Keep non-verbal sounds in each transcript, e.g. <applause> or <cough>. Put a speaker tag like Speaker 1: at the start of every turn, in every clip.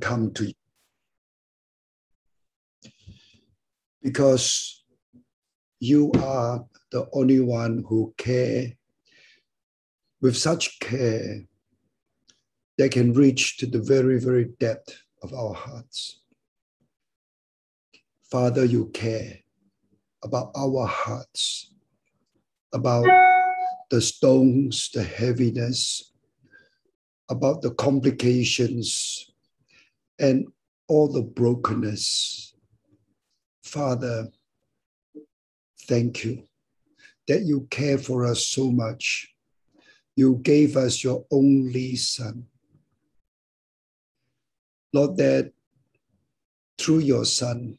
Speaker 1: come to you. Because you are the only one who care with such care that can reach to the very, very depth of our hearts. Father, you care about our hearts, about the stones, the heaviness, about the complications, and all the brokenness. Father, thank you that you care for us so much. You gave us your only Son. Lord, that through your Son,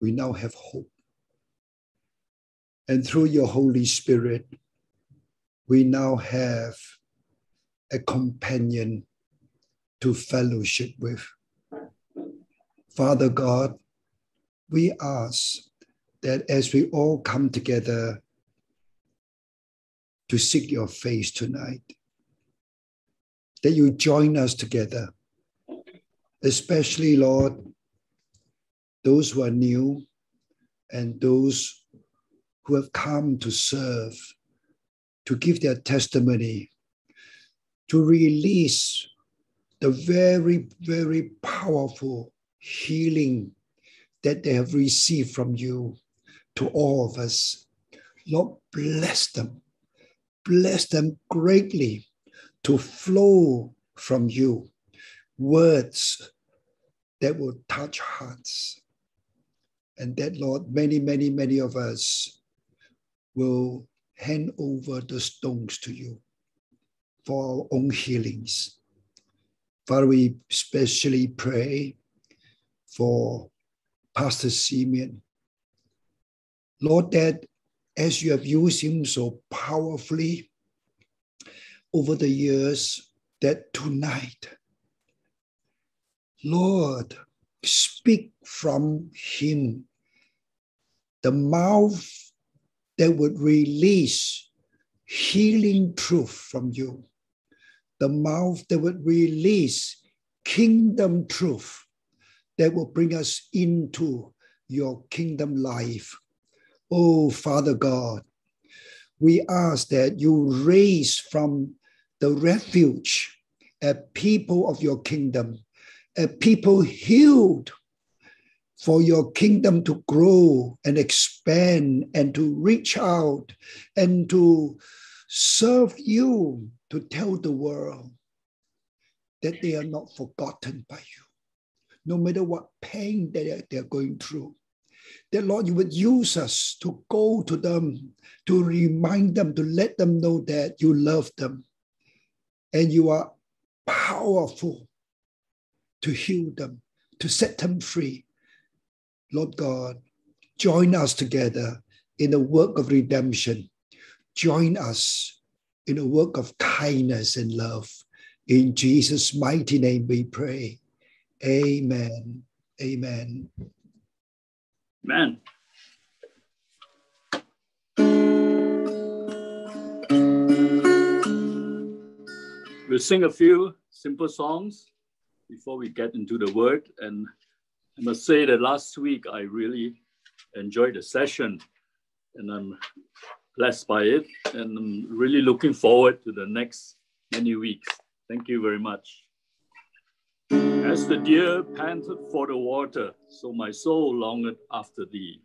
Speaker 1: we now have hope. And through your Holy Spirit, we now have a companion to fellowship with. Father God, we ask that as we all come together to seek your face tonight, that you join us together, especially, Lord, those who are new and those who have come to serve, to give their testimony, to release the very, very powerful healing that they have received from you to all of us. Lord, bless them. Bless them greatly to flow from you words that will touch hearts. And that, Lord, many, many, many of us will hand over the stones to you for our own healings. Father, we especially pray for Pastor Simeon. Lord, that as you have used him so powerfully over the years, that tonight, Lord, speak from him the mouth that would release healing truth from you, the mouth that would release kingdom truth that will bring us into your kingdom life. Oh, Father God, we ask that you raise from the refuge a people of your kingdom, a people healed for your kingdom to grow and expand and to reach out and to serve you, to tell the world that they are not forgotten by you, no matter what pain they they're going through. That Lord, you would use us to go to them, to remind them, to let them know that you love them and you are powerful to heal them, to set them free, Lord God, join us together in the work of redemption. Join us in a work of kindness and love. In Jesus' mighty name we pray. Amen. Amen.
Speaker 2: Amen. We'll sing a few simple songs before we get into the word and I must say that last week I really enjoyed the session and I'm blessed by it. And I'm really looking forward to the next many weeks. Thank you very much. As the deer panted for the water, so my soul longed after thee.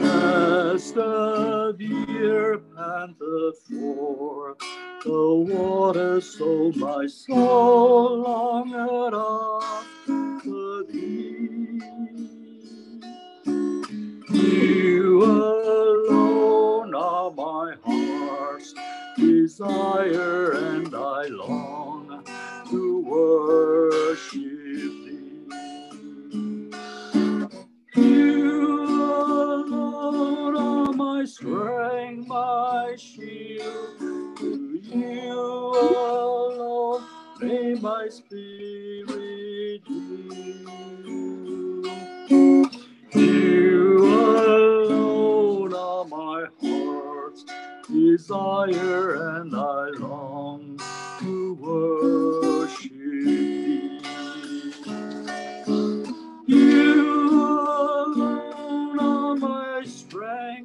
Speaker 2: As the deer panted for the water, so my soul longed after thee. You alone are my heart's desire, and I long desire, and I long to worship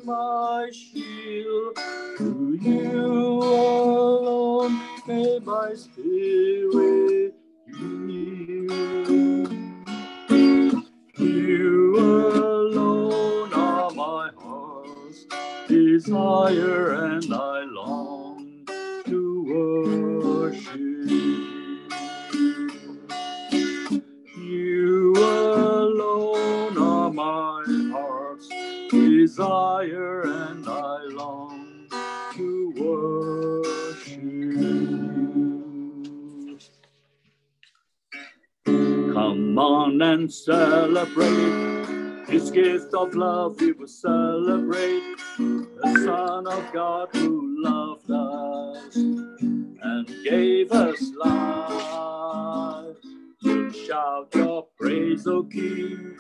Speaker 2: my shield. To you alone may my spirit yield. You alone are my heart's desire, and I desire, and I long to worship. Come on and celebrate this gift of love. We will celebrate the Son of God who loved us and gave us life. Shout your praise, O King.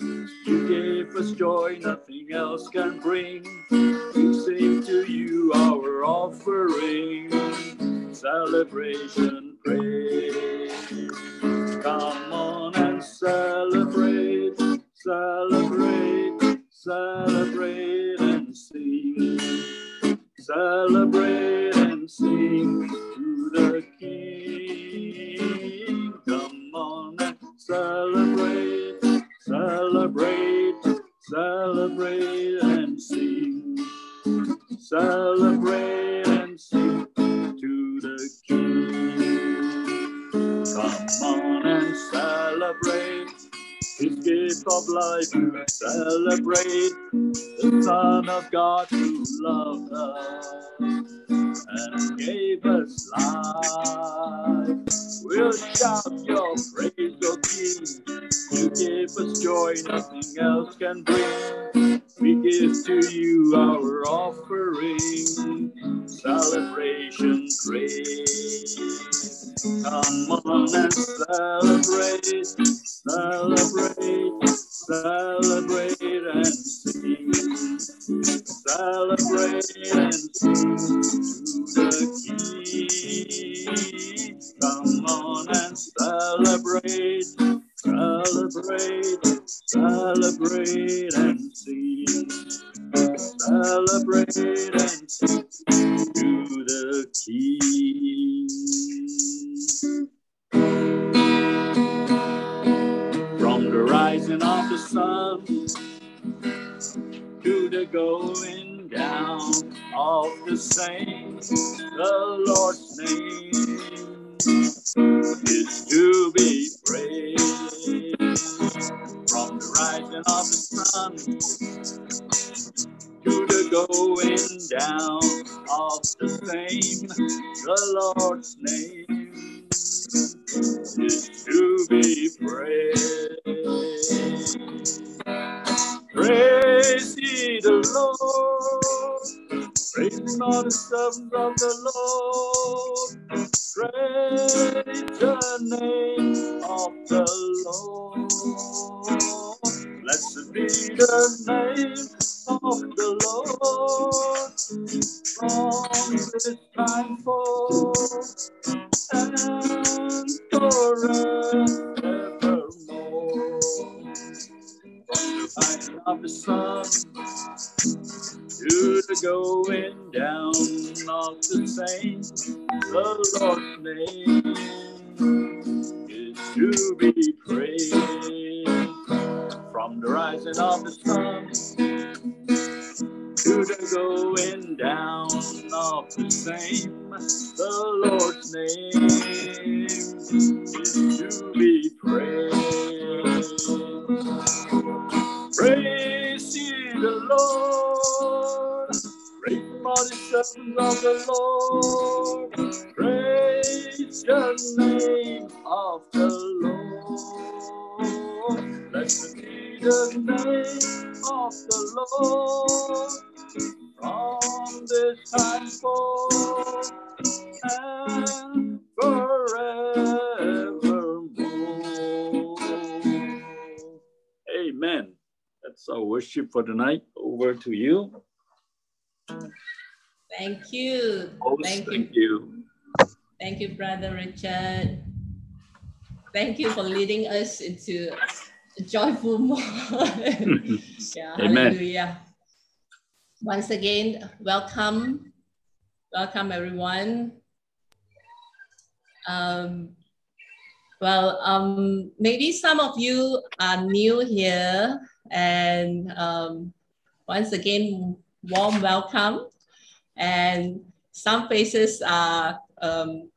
Speaker 2: You gave us joy, nothing else can bring. We sing to you our offering, celebration, praise. Come on and celebrate, celebrate, celebrate and sing. Celebrate can bring. We give to you our offering, celebration, praise. Come on and celebrate, Lord's name name is to be praised. From the rising of the sun to the going down of the same, the Lord's name is to be praised. The of the Lord. Praise the name of the Lord. Blessed be the name of the Lord from this time forth and forevermore. Amen. That's our uh, worship for tonight. Over to you.
Speaker 3: Thank you.
Speaker 2: Host,
Speaker 3: Thank you.
Speaker 2: thank you.
Speaker 3: Thank you, Brother Richard. Thank you for leading us into a joyful <laughs> moment. yeah,
Speaker 2: Amen.
Speaker 3: hallelujah. Once again, welcome. Welcome, everyone. Um, well, um, maybe some of you are new here, and um, once again, warm welcome. And some faces are um,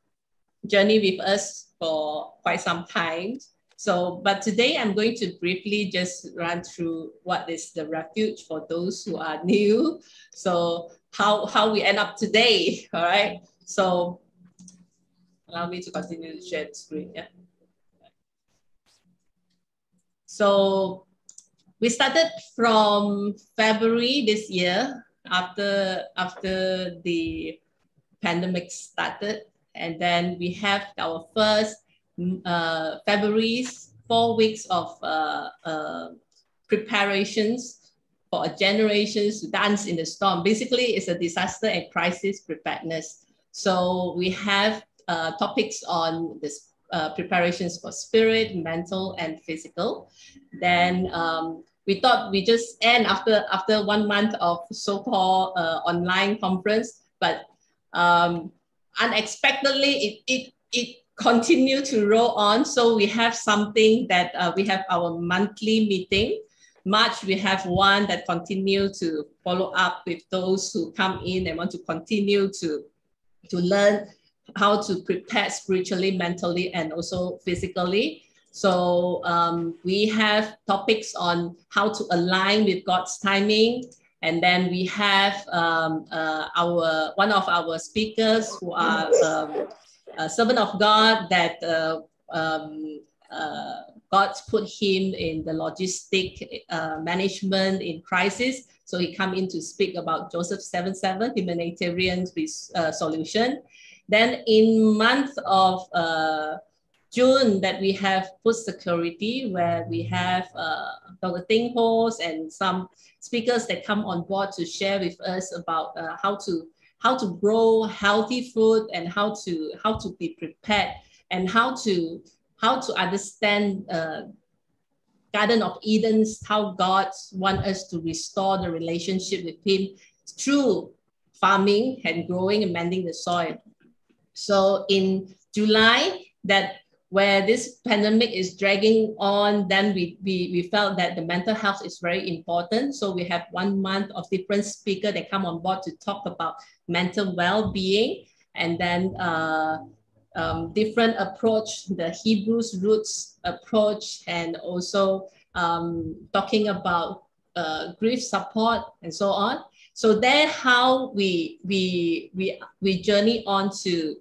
Speaker 3: journey with us for quite some time. So, but today I'm going to briefly just run through what is the refuge for those who are <laughs> new. So how, how we end up today, <laughs> all right? So allow me to continue to share the screen, yeah. So we started from February this year after, after the pandemic started. And then we have our first uh, February's four weeks of uh, uh, preparations for a generations to dance in the storm. Basically, it's a disaster and crisis preparedness. So we have uh, topics on this uh, preparations for spirit, mental, and physical. Then um, we thought we just end after after one month of so-called uh, online conference, but um, unexpectedly it, it, it continue to roll on. So we have something that uh, we have our monthly meeting. March, we have one that continue to follow up with those who come in and want to continue to, to learn how to prepare spiritually, mentally, and also physically. So um, we have topics on how to align with God's timing. And then we have um, uh, our one of our speakers who are um, a servant of God that uh, um, uh, God's put him in the logistic uh, management in crisis. So he come in to speak about Joseph 7-7, humanitarian uh, solution. Then in month of uh, June that we have food security where we have uh, Dr. Ting and some speakers that come on board to share with us about uh, how to how to grow healthy food and how to how to be prepared and how to how to understand uh, Garden of Eden's how God want us to restore the relationship with Him through farming and growing and mending the soil. So in July, that where this pandemic is dragging on, then we, we, we felt that the mental health is very important. So we have one month of different speakers that come on board to talk about mental well-being and then uh, um, different approach, the Hebrews roots approach, and also um, talking about uh, grief support and so on. So that's how we, we, we, we journey on to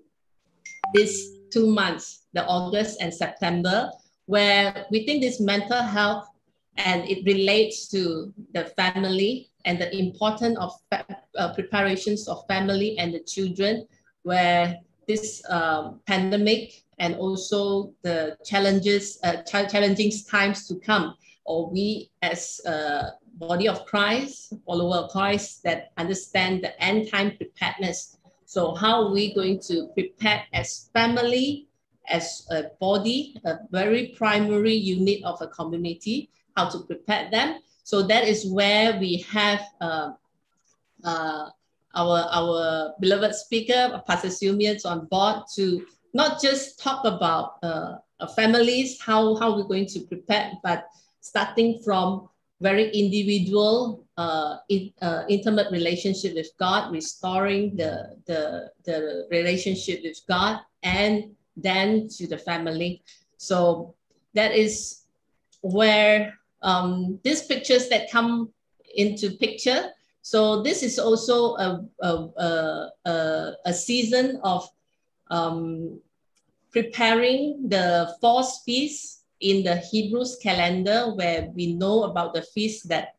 Speaker 3: this two months, the August and September, where we think this mental health and it relates to the family and the importance of uh, preparations of family and the children, where this um, pandemic and also the challenges, uh, ch challenging times to come, or we as a body of Christ, follower of Christ, that understand the end time preparedness. So how are we going to prepare as family, as a body, a very primary unit of a community, how to prepare them. So that is where we have uh, uh, our, our beloved speaker, Pastor Simeons on board to not just talk about uh, families, how, how we're going to prepare, but starting from very individual, uh, in, uh, intimate relationship with God, restoring the, the, the relationship with God, and then to the family. So that is where um, these pictures that come into picture. So this is also a, a, a, a season of um, preparing the fourth feast in the Hebrews calendar, where we know about the feasts that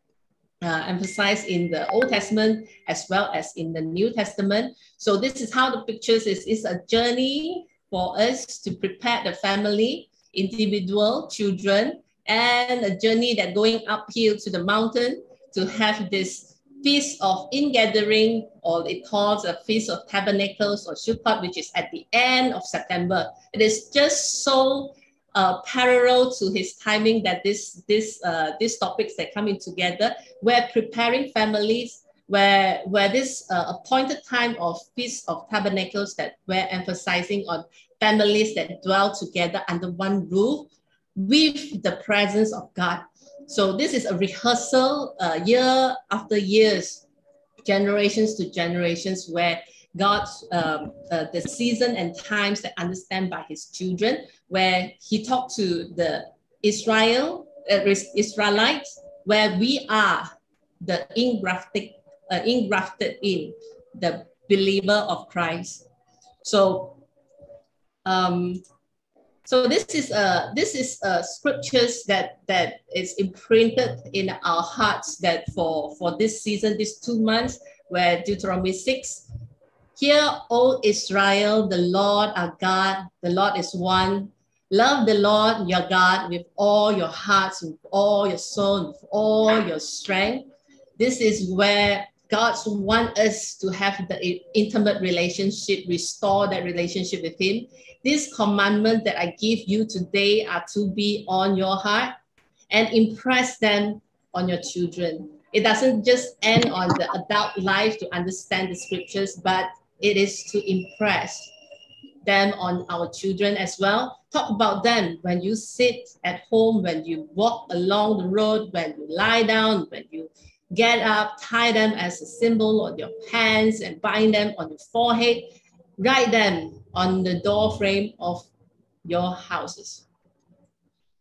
Speaker 3: uh, emphasized in the Old Testament as well as in the New Testament. So this is how the pictures is, is a journey for us to prepare the family, individual, children, and a journey that going uphill to the mountain to have this feast of ingathering, or it calls a feast of tabernacles or Sukkot, which is at the end of September. It is just so uh, parallel to his timing that this this uh, these topics that coming together we're preparing families where, where this uh, appointed time of Feast of Tabernacles that we're emphasizing on families that dwell together under one roof with the presence of God. So this is a rehearsal uh, year after years, generations to generations, where God's um, uh, the season and times that understand by His children, where He talked to the Israel uh, Israelites, where we are the ingrafted, uh, ingrafted in the believer of Christ. So, um, so this is a this is a scriptures that that is imprinted in our hearts that for for this season, these two months, where Deuteronomy six Hear, O Israel, the Lord our God, the Lord is one. Love the Lord your God with all your hearts, with all your soul, with all your strength. This is where God wants us to have the intimate relationship, restore that relationship with Him. This commandment that I give you today are to be on your heart and impress them on your children. It doesn't just end on the adult life to understand the scriptures, but it is to impress them on our children as well. Talk about them when you sit at home, when you walk along the road, when you lie down, when you get up, tie them as a symbol on your hands and bind them on your forehead. Write them on the door frame of your houses.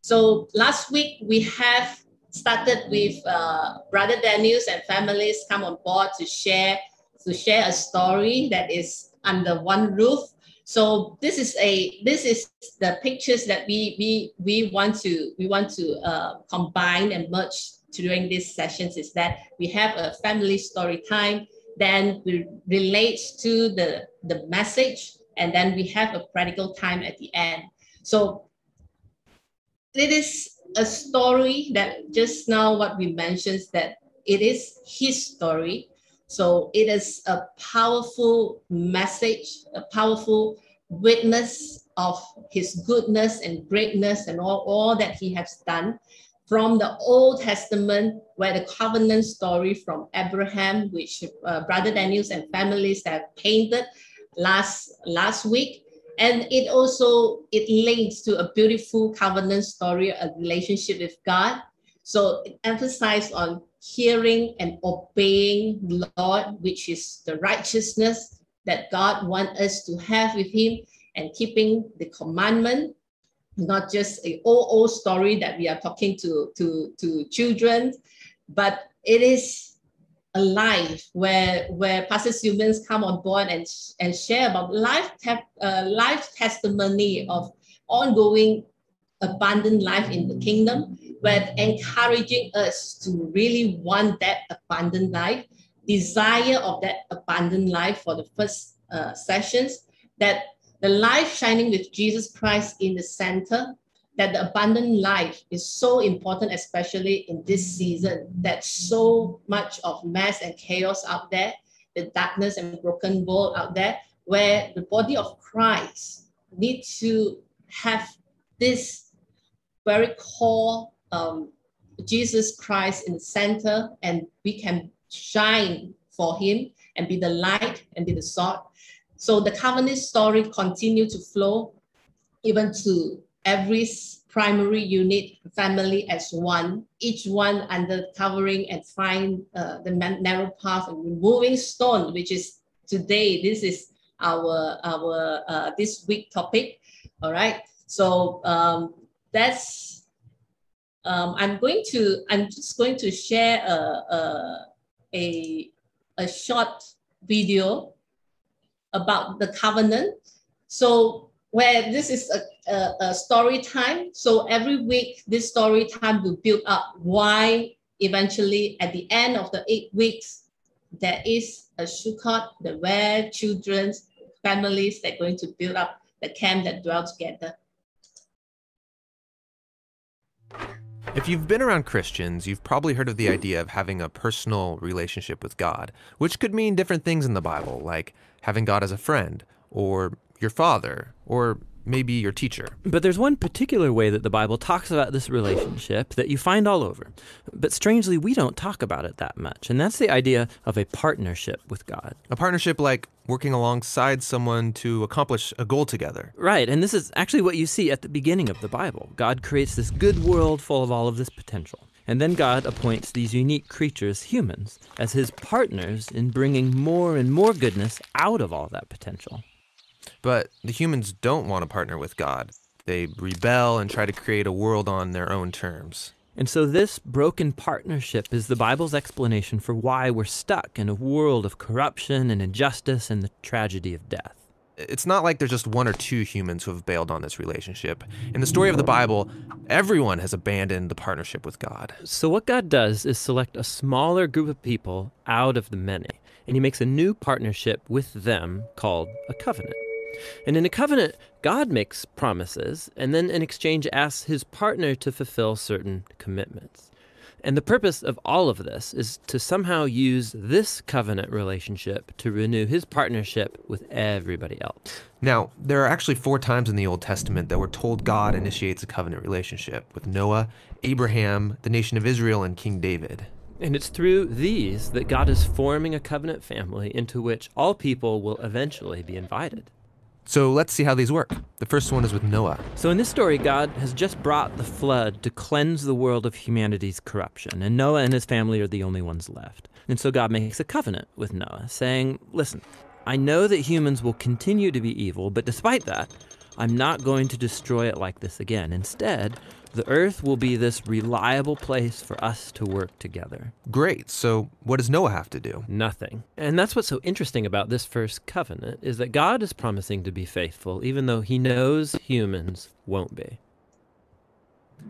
Speaker 3: So last week we have started with uh, Brother Daniels and families come on board to share to share a story that is under one roof. So this is a this is the pictures that we we we want to we want to uh, combine and merge during these sessions. Is that we have a family story time, then we relate to the the message, and then we have a practical time at the end. So it is a story that just now what we mentioned that it is his story so it is a powerful message, a powerful witness of his goodness and greatness and all, all that he has done from the Old Testament, where the covenant story from Abraham, which uh, Brother Daniels and families have painted last, last week. And it also, it links to a beautiful covenant story, a relationship with God. So it emphasized on hearing and obeying the Lord, which is the righteousness that God wants us to have with Him, and keeping the commandment, not just a old old story that we are talking to to to children, but it is a life where where Pastor Simeons come on board and and share about life uh, life testimony of ongoing abundant life in the kingdom but encouraging us to really want that abundant life, desire of that abundant life for the first uh, sessions, that the life shining with Jesus Christ in the center, that the abundant life is so important, especially in this season, that so much of mess and chaos out there, the darkness and broken world out there, where the body of Christ needs to have this very core um, Jesus Christ in the center and we can shine for him and be the light and be the salt. So the covenant story continue to flow even to every primary unit family as one, each one under covering and find uh, the narrow path and removing stone, which is today, this is our, our uh, this week topic. All right. So um, that's um, I'm going to, I'm just going to share a, a, a, a short video about the covenant. So where this is a, a, a, story time. So every week, this story time will build up why eventually at the end of the eight weeks, there is a Sukkot, the where children's families that are going to build up the camp that dwell together.
Speaker 4: If you've been around Christians, you've probably heard of the idea of having a personal relationship with God, which could mean different things in the Bible, like having God as a friend, or your father, or maybe your teacher.
Speaker 5: But there's one particular way that the Bible talks about this relationship that you find all over. But strangely, we don't talk about it that much. And that's the idea of a partnership with God.
Speaker 4: A partnership like working alongside someone to accomplish a goal together.
Speaker 5: Right. And this is actually what you see at the beginning of the Bible. God creates this good world full of all of this potential. And then God appoints these unique creatures, humans, as his partners in bringing more and more goodness out of all that potential.
Speaker 4: But the humans don't want to partner with God. They rebel and try to create a world on their own terms.
Speaker 5: And so, this broken partnership is the Bible's explanation for why we're stuck in a world of corruption and injustice and the tragedy of death.
Speaker 4: It's not like there's just one or two humans who have bailed on this relationship. In the story of the Bible, everyone has abandoned the partnership with God.
Speaker 5: So, what God does is select a smaller group of people out of the many, and He makes a new partnership with them called a covenant. And in a covenant, God makes promises and then in exchange asks his partner to fulfill certain commitments. And the purpose of all of this is to somehow use this covenant relationship to renew his partnership with everybody else.
Speaker 4: Now, there are actually four times in the Old Testament that we're told God initiates a covenant relationship with Noah, Abraham, the nation of Israel, and King David.
Speaker 5: And it's through these that God is forming a covenant family into which all people will eventually be invited.
Speaker 4: So let's see how these work. The first one is with Noah.
Speaker 5: So in this story, God has just brought the flood to cleanse the world of humanity's corruption, and Noah and his family are the only ones left. And so God makes a covenant with Noah, saying, Listen, I know that humans will continue to be evil, but despite that, I'm not going to destroy it like this again. Instead, the earth will be this reliable place for us to work together.
Speaker 4: Great. So, what does Noah have to do?
Speaker 5: Nothing. And that's what's so interesting about this first covenant is that God is promising to be faithful even though he knows humans won't be.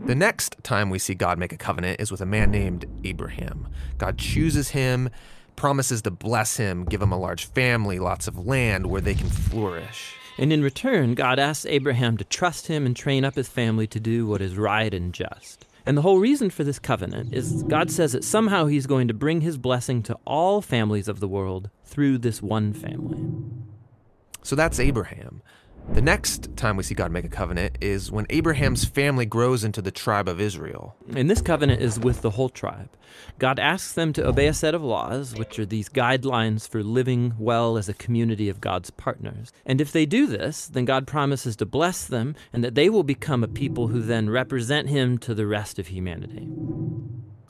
Speaker 4: The next time we see God make a covenant is with a man named Abraham. God chooses him, promises to bless him, give him a large family, lots of land where they can flourish.
Speaker 5: And in return, God asks Abraham to trust him and train up his family to do what is right and just. And the whole reason for this covenant is God says that somehow he's going to bring his blessing to all families of the world through this one family.
Speaker 4: So that's Abraham. The next time we see God make a covenant is when Abraham's family grows into the tribe of Israel.
Speaker 5: And this covenant is with the whole tribe. God asks them to obey a set of laws, which are these guidelines for living well as a community of God's partners. And if they do this, then God promises to bless them and that they will become a people who then represent Him to the rest of humanity.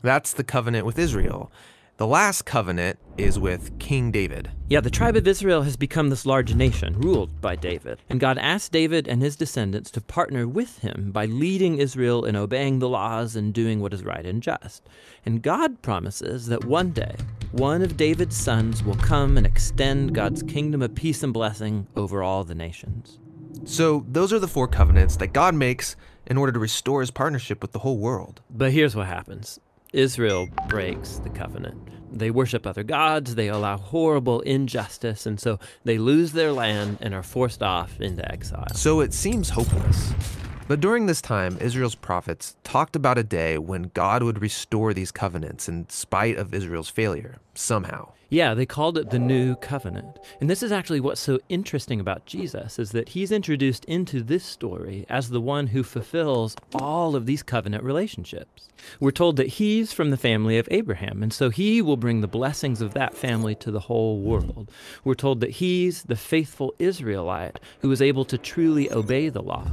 Speaker 4: That's the covenant with Israel. The last covenant is with King David.
Speaker 5: Yeah, the tribe of Israel has become this large nation ruled by David. And God asked David and his descendants to partner with him by leading Israel in obeying the laws and doing what is right and just. And God promises that one day, one of David's sons will come and extend God's kingdom of peace and blessing over all the nations.
Speaker 4: So, those are the four covenants that God makes in order to restore his partnership with the whole world.
Speaker 5: But here's what happens Israel breaks the covenant. They worship other gods, they allow horrible injustice, and so they lose their land and are forced off into exile.
Speaker 4: So it seems hopeless. But during this time, Israel's prophets talked about a day when God would restore these covenants in spite of Israel's failure, somehow.
Speaker 5: Yeah, they called it the new covenant. And this is actually what's so interesting about Jesus is that he's introduced into this story as the one who fulfills all of these covenant relationships. We're told that he's from the family of Abraham, and so he will bring the blessings of that family to the whole world. We're told that he's the faithful Israelite who is able to truly obey the law.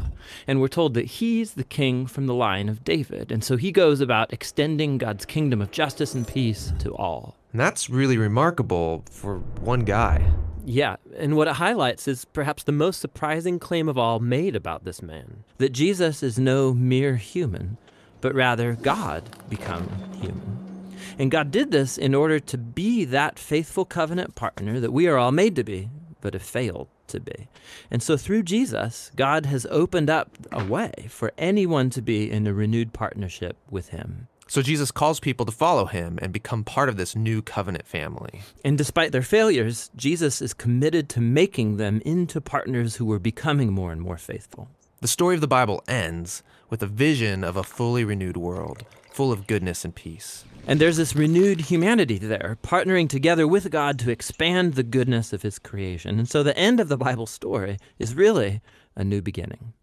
Speaker 5: And we're told that he's the king from the line of David, and so he goes about extending God's kingdom of justice and peace to all.
Speaker 4: And that's really remarkable for one guy.
Speaker 5: Yeah, and what it highlights is perhaps the most surprising claim of all made about this man that Jesus is no mere human, but rather God become human. And God did this in order to be that faithful covenant partner that we are all made to be, but have failed to be. And so through Jesus, God has opened up a way for anyone to be in a renewed partnership with Him.
Speaker 4: So Jesus calls people to follow him and become part of this new covenant family.
Speaker 5: And despite their failures, Jesus is committed to making them into partners who are becoming more and more faithful.
Speaker 4: The story of the Bible ends with a vision of a fully renewed world, full of goodness and peace.
Speaker 5: And there's this renewed humanity there, partnering together with God to expand the goodness of his creation. And so the end of the Bible story is really a new beginning.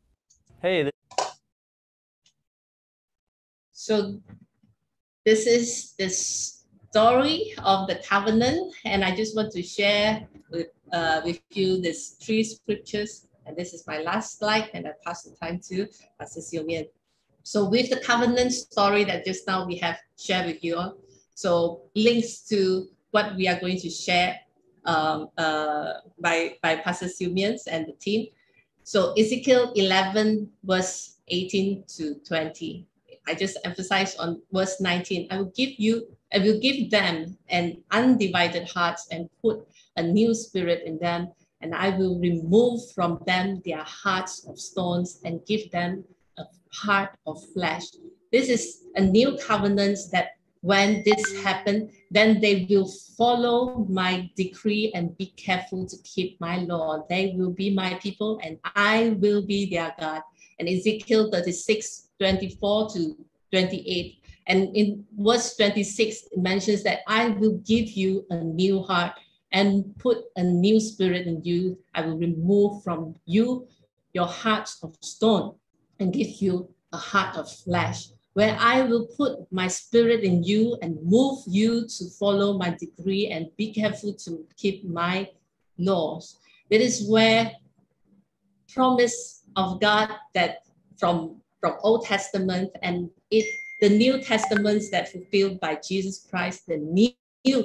Speaker 5: Hey. Th-
Speaker 3: so this is the story of the covenant, and I just want to share with, uh, with you these three scriptures. And this is my last slide, and I pass the time to Pastor Simeon. So with the covenant story that just now we have shared with you, all, so links to what we are going to share um, uh, by, by Pastor Simeons and the team. So Ezekiel 11 verse 18 to 20. I just emphasize on verse 19. I will give you, I will give them an undivided heart and put a new spirit in them, and I will remove from them their hearts of stones and give them a heart of flesh. This is a new covenant that when this happens, then they will follow my decree and be careful to keep my law. They will be my people and I will be their God. And Ezekiel 36, 24 to 28. And in verse 26, it mentions that I will give you a new heart and put a new spirit in you. I will remove from you your hearts of stone and give you a heart of flesh, where I will put my spirit in you and move you to follow my decree and be careful to keep my laws. That is where promise of God that from from Old Testament and it the New Testaments that fulfilled by Jesus Christ, the new, new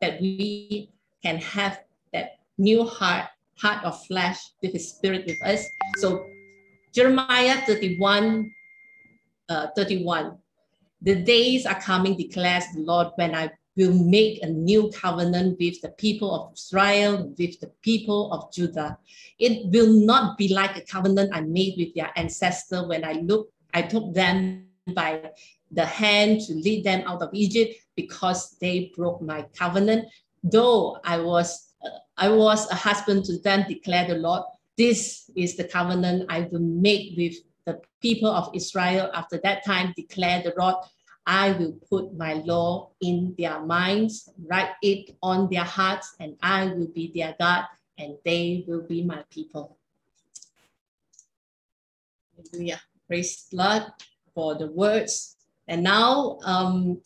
Speaker 3: that we can have that new heart, heart of flesh with his spirit with us. So Jeremiah 31, uh, 31. The days are coming, declares the Lord, when I will make a new covenant with the people of Israel, with the people of Judah. It will not be like a covenant I made with their ancestor when I look, I took them by the hand to lead them out of Egypt because they broke my covenant. Though I was I was a husband to them, declared the Lord. This is the covenant I will make with the people of Israel after that time, declare the Lord. I will put my law in their minds, write it on their hearts, and I will be their God, and they will be my people. Hallelujah. Praise Lord for the words. And now um,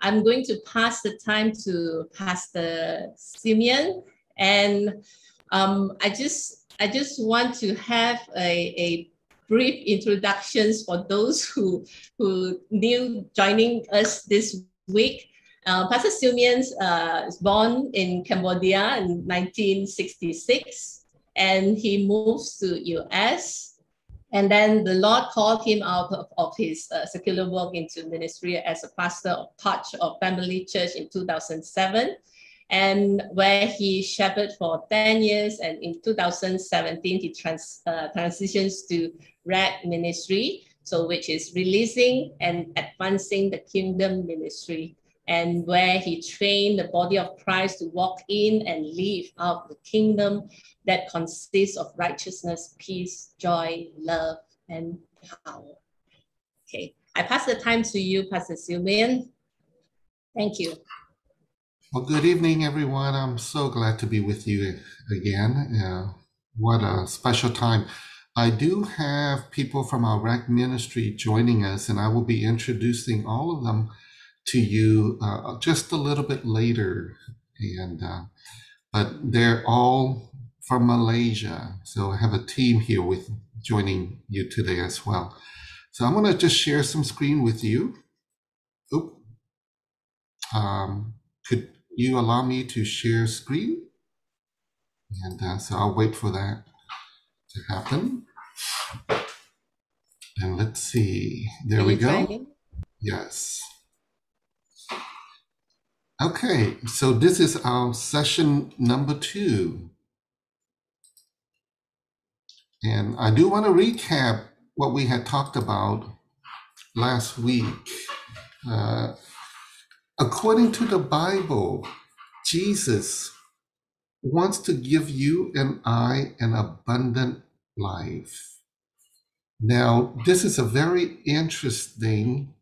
Speaker 3: I'm going to pass the time to Pastor Simeon. And um, I just I just want to have a, a brief introductions for those who, who new joining us this week. Uh, Pastor Simeon uh, was born in Cambodia in 1966 and he moves to US. And then the Lord called him out of, of his uh, secular work into ministry as a pastor of Touch of Family Church in 2007 and where he shepherded for 10 years. And in 2017, he trans, uh, transitions to Red ministry, so which is releasing and advancing the kingdom ministry, and where he trained the body of Christ to walk in and live out the kingdom that consists of righteousness, peace, joy, love, and power. Okay, I pass the time to you, Pastor Simeon. Thank you.
Speaker 6: Well, good evening, everyone. I'm so glad to be with you again. Uh, what a special time. I do have people from our RAC ministry joining us, and I will be introducing all of them to you uh, just a little bit later. And uh, but they're all from Malaysia, so I have a team here with joining you today as well. So I'm going to just share some screen with you. Oop. Um, could you allow me to share screen? And uh, so I'll wait for that to happen. And let's see. There we go. Yes. Okay, so this is our session number two. And I do want to recap what we had talked about last week. Uh, According to the Bible, Jesus wants to give you and I an abundant life. Now, this is a very interesting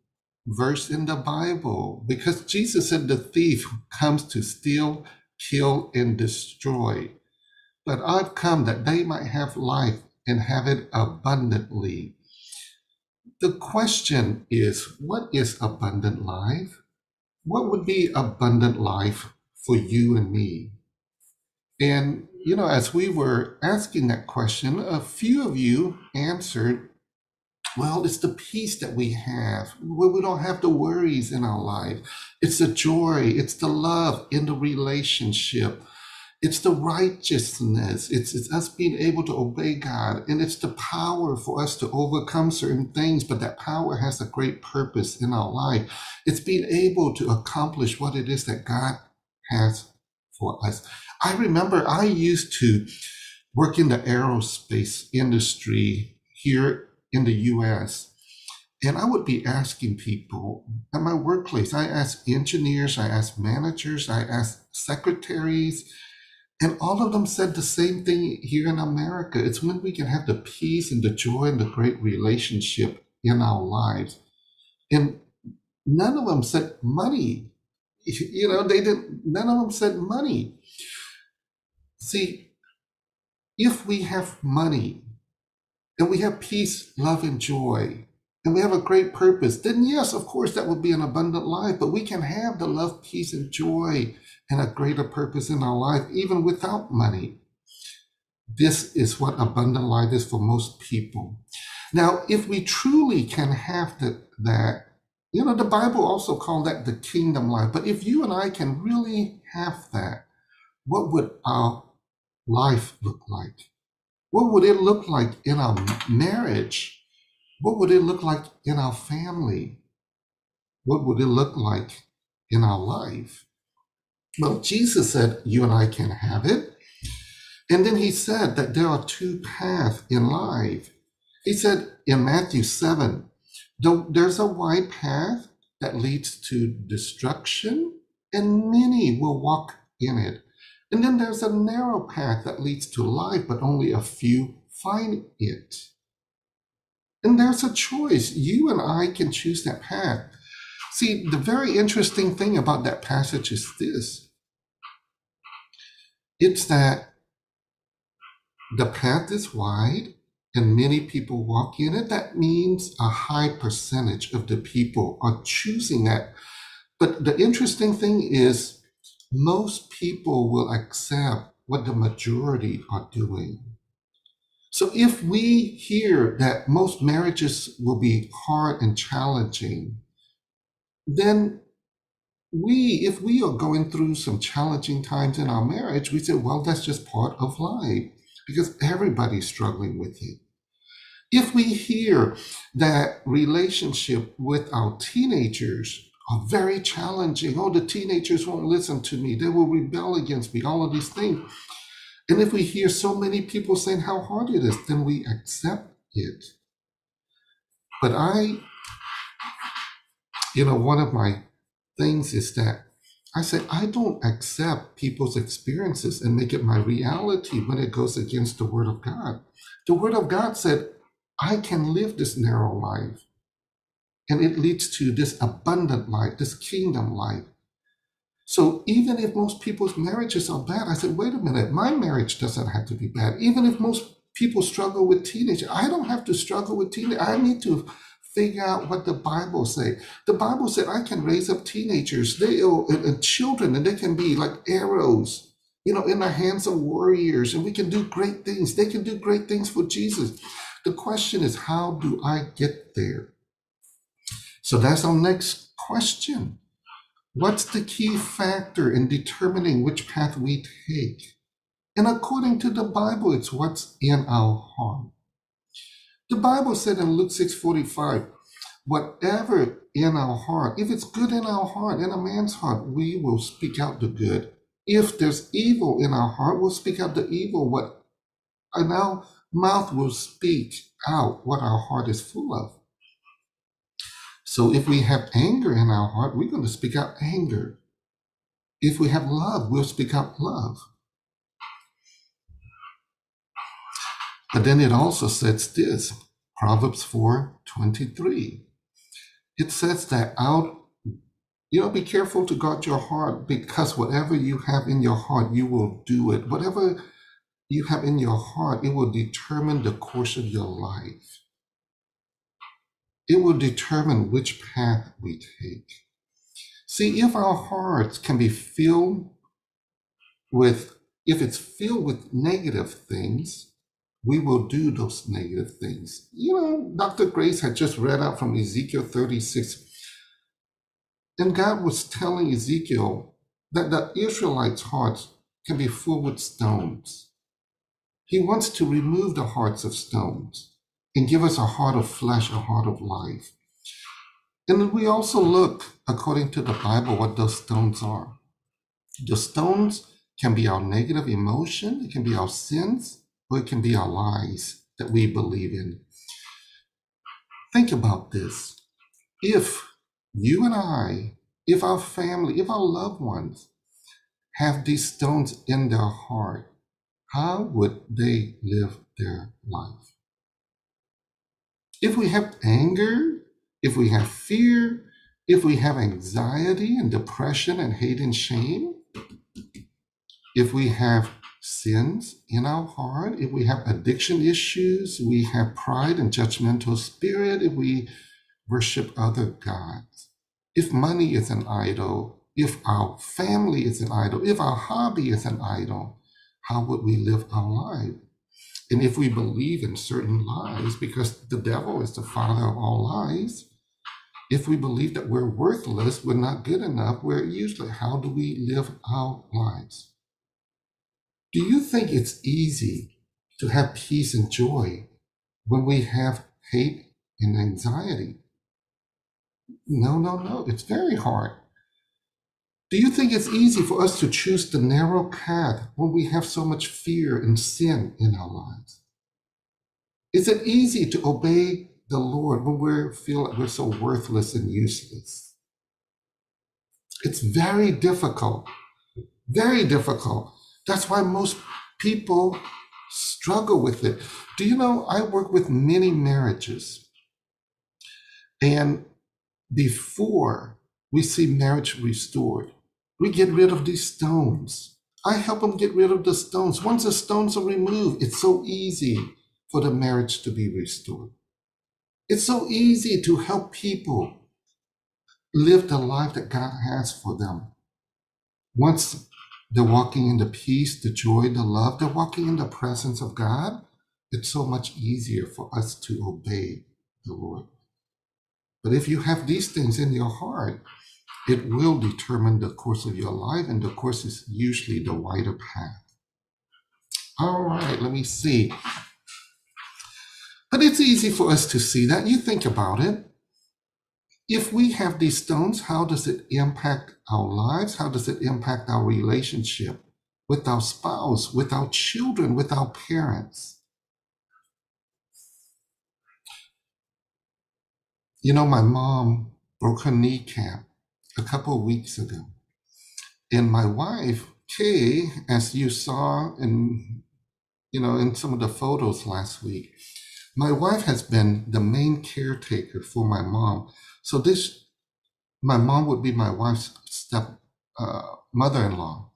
Speaker 6: verse in the Bible because Jesus said the thief comes to steal, kill, and destroy. But I've come that they might have life and have it abundantly. The question is what is abundant life? What would be abundant life for you and me? And, you know, as we were asking that question, a few of you answered well, it's the peace that we have where we don't have the worries in our life. It's the joy, it's the love in the relationship. It's the righteousness. It's, it's us being able to obey God. And it's the power for us to overcome certain things, but that power has a great purpose in our life. It's being able to accomplish what it is that God has for us. I remember I used to work in the aerospace industry here in the US. And I would be asking people at my workplace, I asked engineers, I asked managers, I asked secretaries, and all of them said the same thing here in America. It's when we can have the peace and the joy and the great relationship in our lives. And none of them said money. <laughs> You know, they didn't, none of them said money. See, if we have money, and we have peace, love, and joy, and we have a great purpose, then yes, of course, that will be an abundant life. But we can have the love, peace, and joy and a greater purpose in our life, even without money. This is what abundant life is for most people. Now, if we truly can have the, that, you know, the Bible also called that the kingdom life. But if you and I can really have that, what would our life look like? What would it look like in our marriage? What would it look like in our family? What would it look like in our life? Well, Jesus said, You and I can have it. And then he said that there are two paths in life. He said in Matthew 7, there's a wide path that leads to destruction, and many will walk in it. And then there's a narrow path that leads to life, but only a few find it. And there's a choice. You and I can choose that path. See, the very interesting thing about that passage is this it's that the path is wide and many people walk in it. That means a high percentage of the people are choosing that. But the interesting thing is, most people will accept what the majority are doing. So if we hear that most marriages will be hard and challenging, then we, if we are going through some challenging times in our marriage, we say, well, that's just part of life because everybody's struggling with it. If we hear that relationship with our teenagers are very challenging. Oh, the teenagers won't listen to me. They will rebel against me. All of these things. And if we hear so many people saying how hard it is, then we accept it. But I, you know, one of my things is that I say I don't accept people's experiences and make it my reality when it goes against the Word of God. The Word of God said, I can live this narrow life. And it leads to this abundant life, this kingdom life. So even if most people's marriages are bad, I said, wait a minute, my marriage doesn't have to be bad. Even if most people struggle with teenage, I don't have to struggle with teenage. I need to figure out what the Bible say. The Bible said I can raise up teenagers, they and, and children, and they can be like arrows, you know, in the hands of warriors, and we can do great things. They can do great things for Jesus. The question is, how do I get there? So that's our next question. What's the key factor in determining which path we take? And according to the Bible, it's what's in our heart. The Bible said in Luke 6:45, whatever in our heart, if it's good in our heart, in a man's heart, we will speak out the good. If there's evil in our heart, we'll speak out the evil. What and our mouth will speak out what our heart is full of. So if we have anger in our heart, we're going to speak out anger. If we have love, we'll speak out love. But then it also says this Proverbs 4 23. it says that out, you know, be careful to guard your heart because whatever you have in your heart, you will do it. Whatever you have in your heart, it will determine the course of your life. It will determine which path we take. See, if our hearts can be filled with, if it's filled with negative things, we will do those negative things. You know, Dr. Grace had just read out from Ezekiel 36. And God was telling Ezekiel that the Israelites' hearts can be full with stones. He wants to remove the hearts of stones and give us a heart of flesh, a heart of life. And we also look, according to the Bible, what those stones are. The stones can be our negative emotion, it can be our sins, it can be our lies that we believe in. Think about this. If you and I, if our family, if our loved ones have these stones in their heart, how would they live their life? If we have anger, if we have fear, if we have anxiety and depression and hate and shame, if we have sins in our heart, if we have addiction issues, we have pride and judgmental spirit, if we worship other gods, if money is an idol, if our family is an idol, if our hobby is an idol, how would we live our life? And if we believe in certain lies, because the devil is the father of all lies, if we believe that we're worthless, we're not good enough, we're usually, how do we live our lives? Do you think it's easy to have peace and joy when we have hate and anxiety? No, no, no. It's very hard. Do you think it's easy for us to choose the narrow path when we have so much fear and sin in our lives? Is it easy to obey the Lord when we feel like we're so worthless and useless? It's very difficult, very difficult. That's why most people struggle with it. Do you know, I work with many marriages. And before we see marriage restored, we get rid of these stones. I help them get rid of the stones. Once the stones are removed, it's so easy for the marriage to be restored. It's so easy to help people live the life that God has for them. Once they're walking in the peace, the joy, the love, they're walking in the presence of God, it's so much easier for us to obey the Lord. But if you have these things in your heart, it will determine the course of your life, and the course is usually the wider path. All right, let me see. But it's easy for us to see that. You think about it. If we have these stones, how does it impact our lives? How does it impact our relationship with our spouse, with our children, with our parents? You know, my mom broke her kneecap a couple of weeks ago. And my wife, Kay, as you saw in you know in some of the photos last week, my wife has been the main caretaker for my mom. So this, my mom would be my wife's step uh, mother-in-law.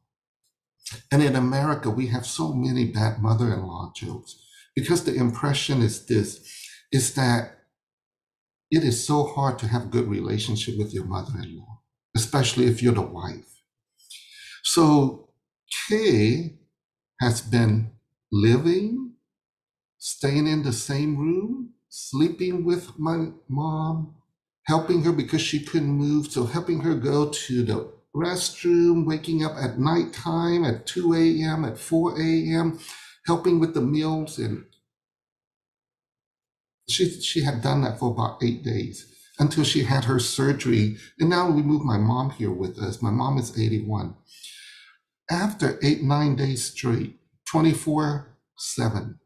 Speaker 6: And in America, we have so many bad mother-in-law jokes because the impression is this, is that it is so hard to have a good relationship with your mother-in-law especially if you're the wife. So Kay has been living, staying in the same room, sleeping with my mom, helping her because she couldn't move. So helping her go to the restroom, waking up at nighttime at 2 a.m., at 4 a.m., helping with the meals. And she, she had done that for about eight days until she had her surgery. And now we move my mom here with us. My mom is 81. After eight, nine days straight, 24 7,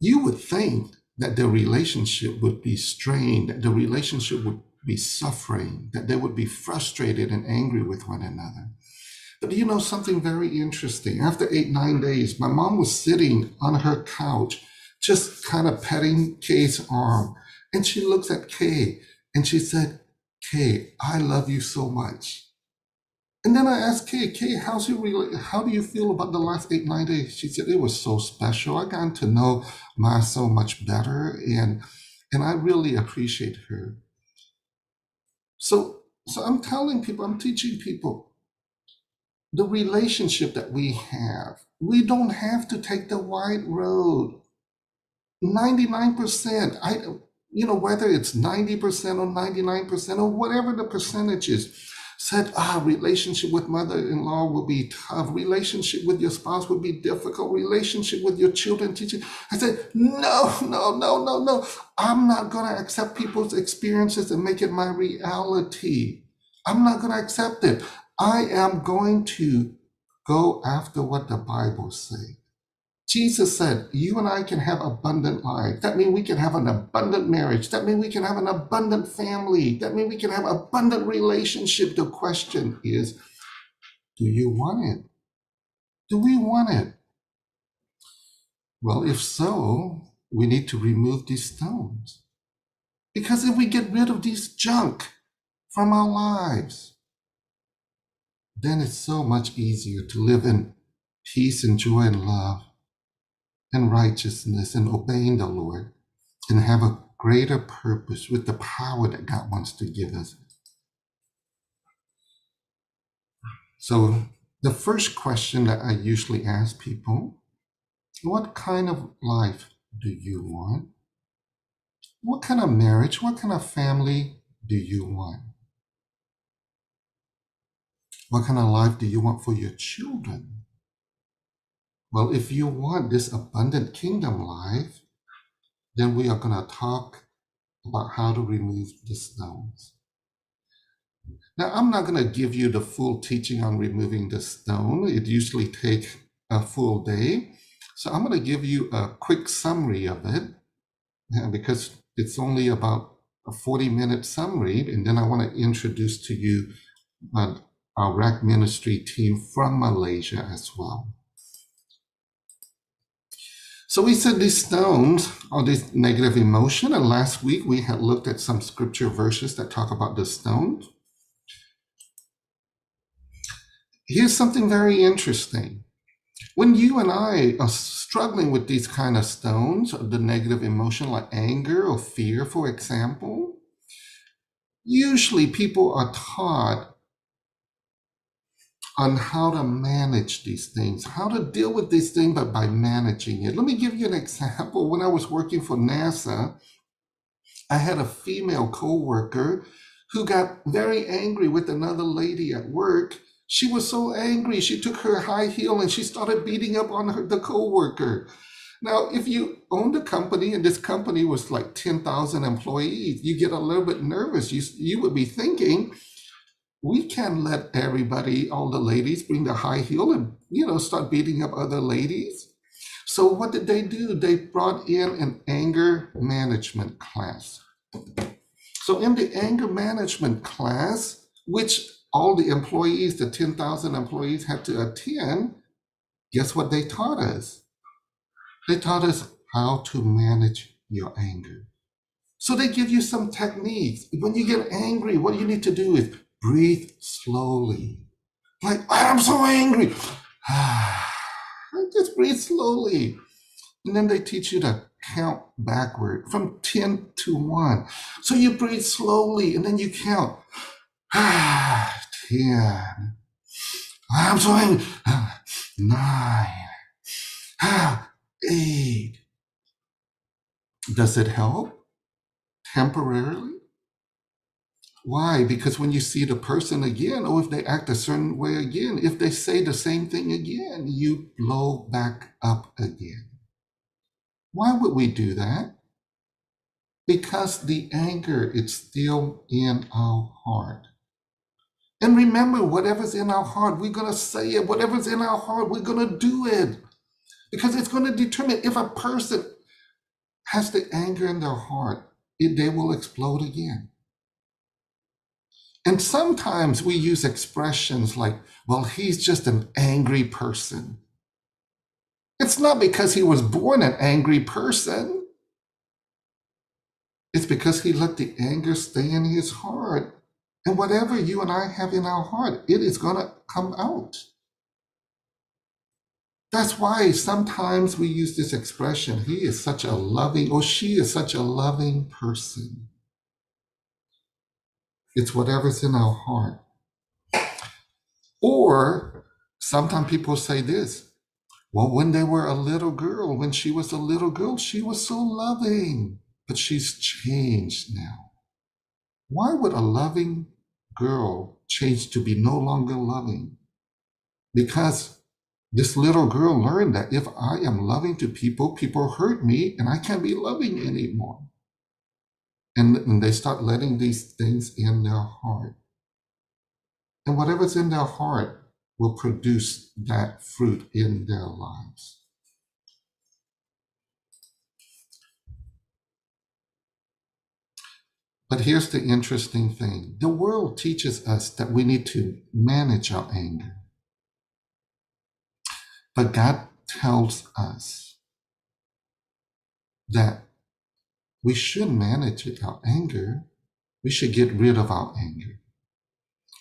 Speaker 6: you would think that the relationship would be strained, that the relationship would be suffering, that they would be frustrated and angry with one another. But you know something very interesting? After eight, nine days, my mom was sitting on her couch just kind of petting Kay's arm And she looks at Kay and she said, Kay, I love you so much. And then I asked Kay, Kay, how's really, how do you feel about the last eight, nine days? She said, it was so special. I got to know Ma so much better and and I really appreciate her. So so I'm telling people, I'm teaching people the relationship that we have. We don't have to take the wide road. 99%, I you know, whether it's 90% or 99% or whatever the percentage is, said, ah, relationship with mother-in-law will be tough. Relationship with your spouse will be difficult. Relationship with your children, teaching. I said, no, no, no, no, no. I'm not going to accept people's experiences and make it my reality. I'm not going to accept it. I am going to go after what the Bible says. Jesus said, You and I can have abundant life. That means we can have an abundant marriage. That means we can have an abundant family. That means we can have abundant relationship. The question is, do you want it? Do we want it? Well, if so, we need to remove these stones. Because if we get rid of these junk from our lives, then it's so much easier to live in peace and joy and love and righteousness and obeying the Lord and have a greater purpose with the power that God wants to give us. So, the first question that I usually ask people what kind of life do you want? What kind of marriage, what kind of family do you want? What kind of life do you want for your children? Well, if you want this abundant kingdom life, then we are going to talk about how to remove the stones. Now, I'm not going to give you the full teaching on removing the stone. It usually takes a full day. So I'm going to give you a quick summary of it because it's only about a 40 minute summary. And then I want to introduce to you uh, our RAC ministry team from Malaysia as well. So we said these stones are this negative emotion, and last week we had looked at some scripture verses that talk about the stones. Here's something very interesting. When you and I are struggling with these kind of stones, the negative emotion like anger or fear, for example, usually people are taught on how to manage these things, how to deal with these things, but by managing it. Let me give you an example. When I was working for NASA, I had a female coworker who got very angry with another lady at work. She was so angry, she took her high heel and she started beating up on her, the coworker. Now, if you owned a company and this company was like 10,000 employees, you get a little bit nervous. You, you would be thinking, we can't let everybody, all the ladies, bring the high heel and you know start beating up other ladies. So what did they do? They brought in an anger management class. So in the anger management class, which all the employees, the 10,000 employees had to attend, guess what they taught us? They taught us how to manage your anger. So they give you some techniques. When you get angry, what you need to do is breathe slowly. Like, I'm so angry. <sighs> Just breathe slowly. And then they teach you to count backward from 10 to 1. So you breathe slowly and then you count <sighs> 10. I'm so angry. <sighs> 9. 8. Does it help temporarily? Why? Because when you see the person again, or if they act a certain way again, if they say the same thing again, you blow back up again. Why would we do that? Because the anger is still in our heart. And remember, whatever's in our heart, we're going to say it. Whatever's in our heart, we're going to do it. Because it's going to determine if a person has the anger in their heart, it, they will explode again. And sometimes we use expressions like, well, he's just an angry person. It's not because he was born an angry person. It's because he let the anger stay in his heart. And whatever you and I have in our heart, it is going to come out. That's why sometimes we use this expression he is such a loving, or she is such a loving person. It's whatever's in our heart. Or sometimes people say this well, when they were a little girl, when she was a little girl, she was so loving, but she's changed now. Why would a loving girl change to be no longer loving? Because this little girl learned that if I am loving to people, people hurt me and I can't be loving anymore. And, and they start letting these things in their heart. And whatever's in their heart will produce that fruit in their lives. But here's the interesting thing the world teaches us that we need to manage our anger. But God tells us that we should manage our anger. We should get rid of our anger.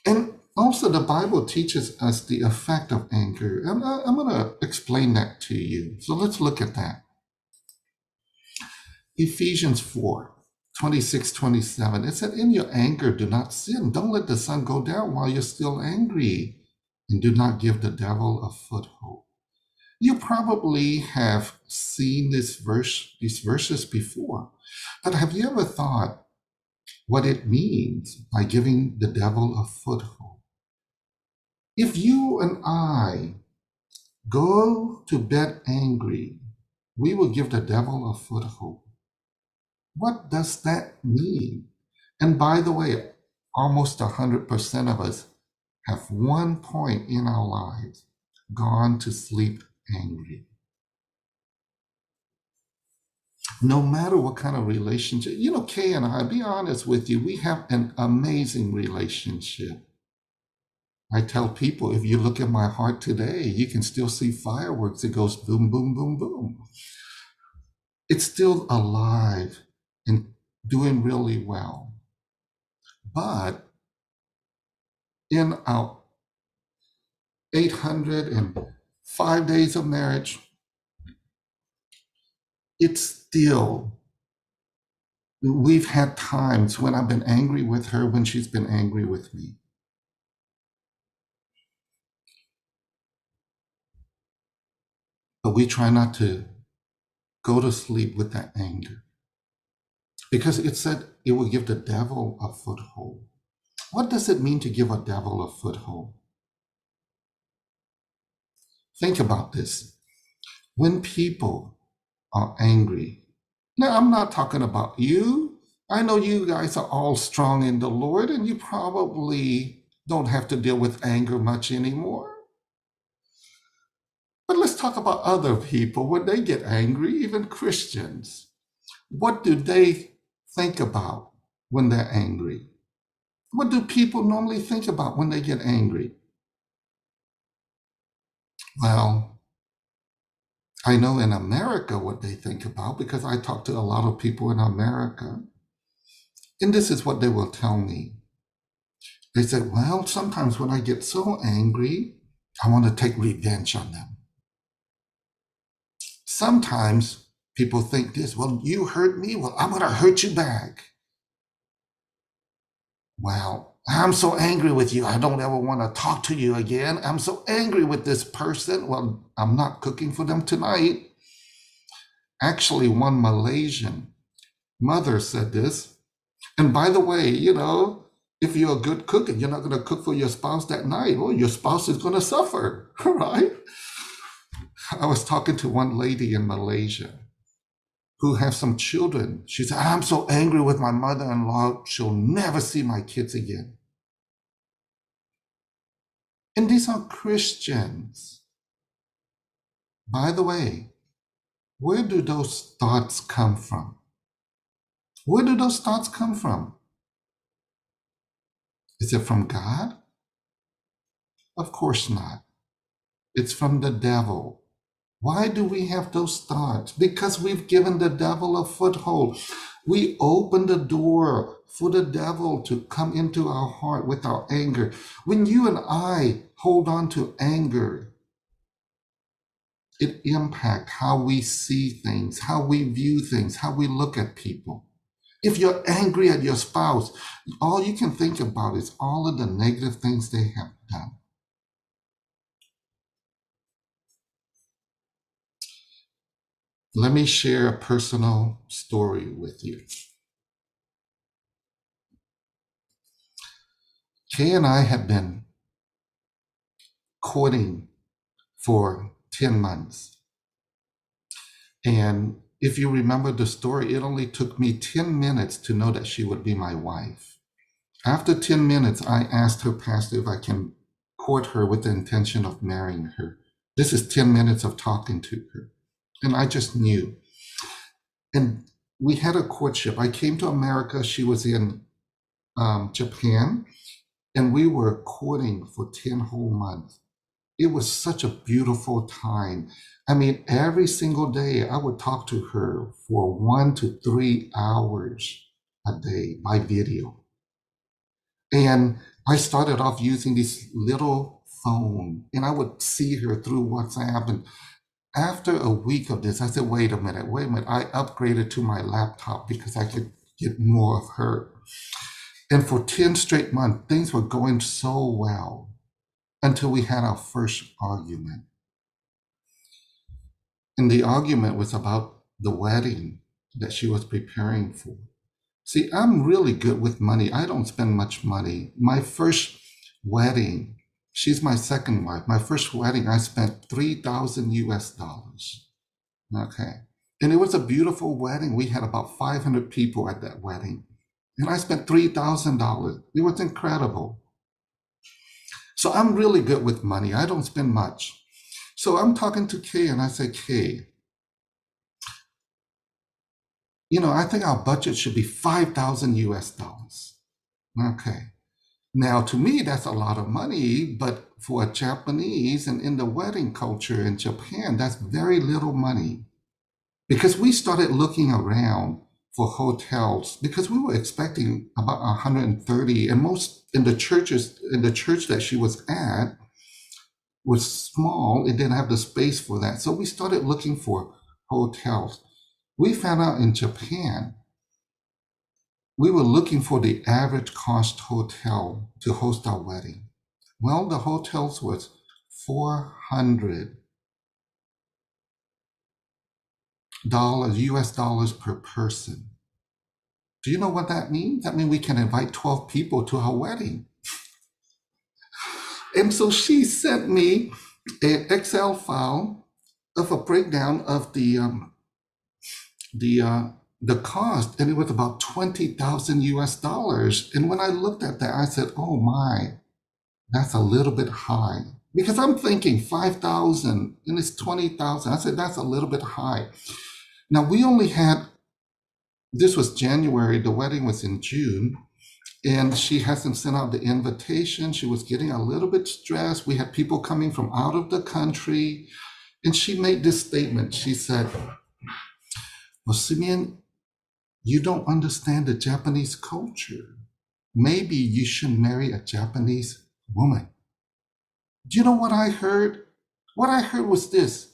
Speaker 6: And also, the Bible teaches us the effect of anger. And I'm going to explain that to you. So let's look at that. Ephesians 4 26, 27. It said, In your anger, do not sin. Don't let the sun go down while you're still angry. And do not give the devil a foothold. You probably have seen this verse, these verses before, but have you ever thought what it means by giving the devil a foothold? If you and I go to bed angry, we will give the devil a foothold. What does that mean? And by the way, almost 100% of us have one point in our lives gone to sleep angry. No matter what kind of relationship, you know, Kay and I, be honest with you, we have an amazing relationship. I tell people if you look at my heart today, you can still see fireworks. It goes boom, boom, boom, boom. It's still alive and doing really well. But in our 800 and five days of marriage, it's still, we've had times when I've been angry with her, when she's been angry with me. But we try not to go to sleep with that anger. Because it said it will give the devil a foothold. What does it mean to give a devil a foothold? Think about this. When people are angry, now I'm not talking about you. I know you guys are all strong in the Lord and you probably don't have to deal with anger much anymore. But let's talk about other people when they get angry, even Christians. What do they think about when they're angry? What do people normally think about when they get angry? Well, I know in America what they think about because I talk to a lot of people in America. And this is what they will tell me. They say, well, sometimes when I get so angry, I want to take revenge on them. Sometimes people think this, well, you hurt me, well, I'm going to hurt you back. Well, I'm so angry with you. I don't ever want to talk to you again. I'm so angry with this person. Well, I'm not cooking for them tonight. Actually, one Malaysian mother said this. And by the way, you know, if you're a good cook and you're not going to cook for your spouse that night, well, your spouse is going to suffer, <laughs> right? I was talking to one lady in Malaysia who has some children. She said, I'm so angry with my mother in law, she'll never see my kids again. And these are Christians. By the way, where do those thoughts come from? Where do those thoughts come from? Is it from God? Of course not. It's from the devil. Why do we have those thoughts? Because we've given the devil a foothold. We open the door for the devil to come into our heart with our anger. When you and I hold on to anger, it impacts how we see things, how we view things, how we look at people. If you're angry at your spouse, all you can think about is all of the negative things they have done. Let me share a personal story with you. Kay and I have been courting for 10 months. And if you remember the story, it only took me 10 minutes to know that she would be my wife. After 10 minutes, I asked her pastor if I can court her with the intention of marrying her. This is 10 minutes of talking to her. And I just knew. And we had a courtship. I came to America. She was in um, Japan. And we were courting for 10 whole months. It was such a beautiful time. I mean, every single day I would talk to her for one to three hours a day by video. And I started off using this little phone and I would see her through WhatsApp. And after a week of this, I said, wait a minute, wait a minute. I upgraded to my laptop because I could get more of her. And for 10 straight months, things were going so well until we had our first argument. And the argument was about the wedding that she was preparing for. See, I'm really good with money. I don't spend much money. My first wedding, she's my second wife. My first wedding, I spent 3,000 US dollars. Okay. And it was a beautiful wedding. We had about 500 people at that wedding. And I spent $3,000. It was incredible. So I'm really good with money. I don't spend much. So I'm talking to Kay and I say, Kay, you know, I think our budget should be 5,000 US dollars. Okay. Now, to me, that's a lot of money, but for a Japanese and in the wedding culture in Japan, that's very little money. Because we started looking around for hotels because we were expecting about 130 and most in the churches in the church that she was at was small it didn't have the space for that. So we started looking for hotels. We found out in japan we were looking for the average cost hotel to host our wedding. Well the hotels was 400 dollars us dollars per person do you know what that means? That means we can invite 12 people to her wedding. And so she sent me an Excel file of a breakdown of the um, the uh, the cost, and it was about twenty thousand U.S. dollars. And when I looked at that, I said, "Oh my, that's a little bit high." Because I'm thinking five thousand and it's twenty thousand. I said that's a little bit high. Now we only had this was January, the wedding was in June, and she hasn't sent out the invitation. She was getting a little bit stressed. We had people coming from out of the country, and she made this statement. She said, Well, Simeon, you don't understand the Japanese culture. Maybe you should marry a Japanese woman. Do you know what I heard? What I heard was this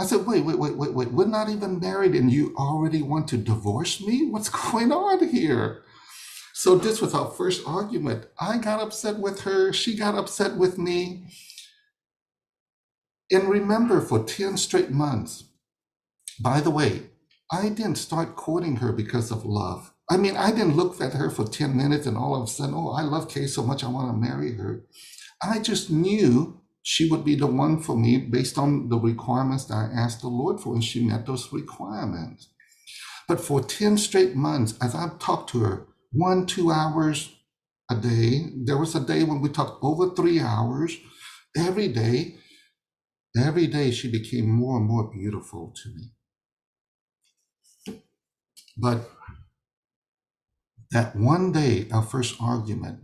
Speaker 6: I said, wait, wait, wait, wait, wait. We're not even married and you already want to divorce me? What's <laughs> going on here? So this was our first argument. I got upset with her. She got upset with me. And remember, for 10 straight months, by the way, I didn't start courting her because of love. I mean, I didn't look at her for 10 minutes and all of a sudden, oh, I love Kay so much, I want to marry her. I just knew she would be the one for me based on the requirements that I asked the Lord for, and she met those requirements. But for 10 straight months, as I talked to her, one, two hours a day, there was a day when we talked over three hours every day. Every day she became more and more beautiful to me. But that one day, our first argument,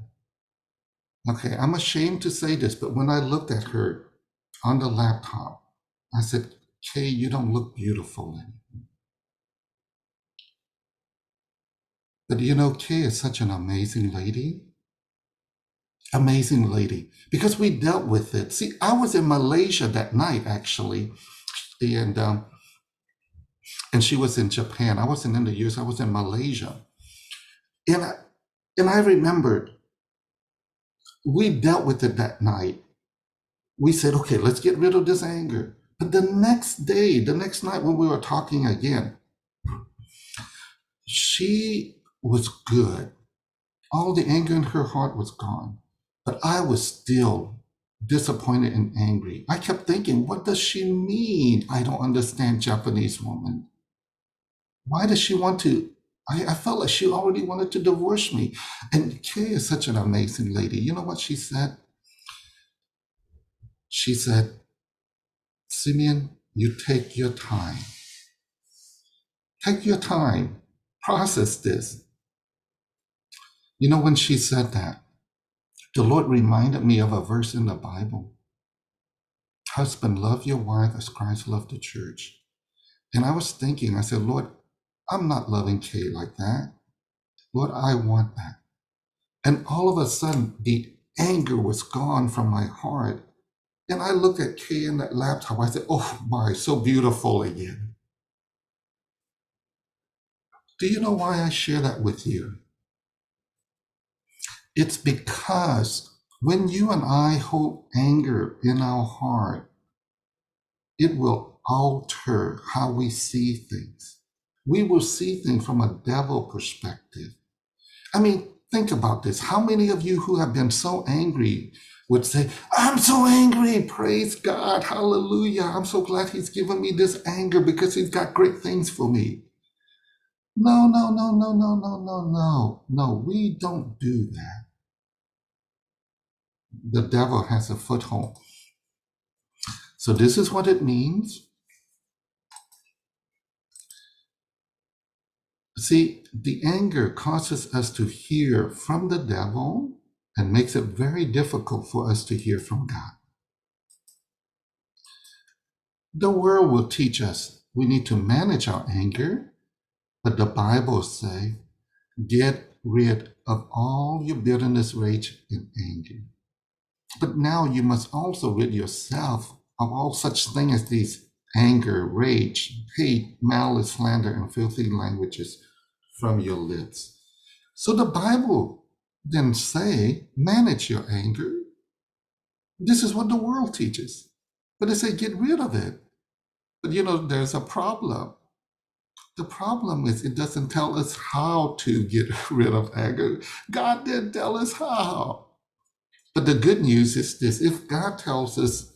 Speaker 6: Okay, I'm ashamed to say this, but when I looked at her on the laptop, I said, Kay, you don't look beautiful anymore. But you know, Kay is such an amazing lady. Amazing lady. Because we dealt with it. See, I was in Malaysia that night, actually. And um, and she was in Japan. I wasn't in the US, I was in Malaysia. And I, and I remembered we dealt with it that night. We said, okay, let's get rid of this anger. But the next day, the next night when we were talking again, she was good. All the anger in her heart was gone. But I was still disappointed and angry. I kept thinking, what does she mean? I don't understand Japanese woman. Why does she want to? I, I felt like she already wanted to divorce me. And Kay is such an amazing lady. You know what she said? She said, Simeon, you take your time. Take your time. Process this. You know, when she said that, the Lord reminded me of a verse in the Bible. Husband, love your wife as Christ loved the church. And I was thinking, I said, Lord, I'm not loving Kay like that. Lord, I want that. And all of a sudden, the anger was gone from my heart. And I looked at Kay in that laptop. I said, Oh my, so beautiful again. Do you know why I share that with you? It's because when you and I hold anger in our heart, it will alter how we see things. We will see things from a devil perspective. I mean, think about this. How many of you who have been so angry would say, I'm so angry. Praise God. Hallelujah. I'm so glad he's given me this anger because he's got great things for me. No, no, no, no, no, no, no, no. No, we don't do that the devil has a foothold. So, this is what it means. See, the anger causes us to hear from the devil and makes it very difficult for us to hear from God. The world will teach us we need to manage our anger, but the Bible say, get rid of all your bitterness, rage, and anger. But now you must also rid yourself of all such things as these anger, rage, hate, malice, slander, and filthy languages from your lips. So the Bible didn't say manage your anger. This is what the world teaches. But it say get rid of it. But you know, there's a problem. The problem is it doesn't tell us how to get <laughs> rid of anger. God didn't tell us how. But the good news is this if God tells us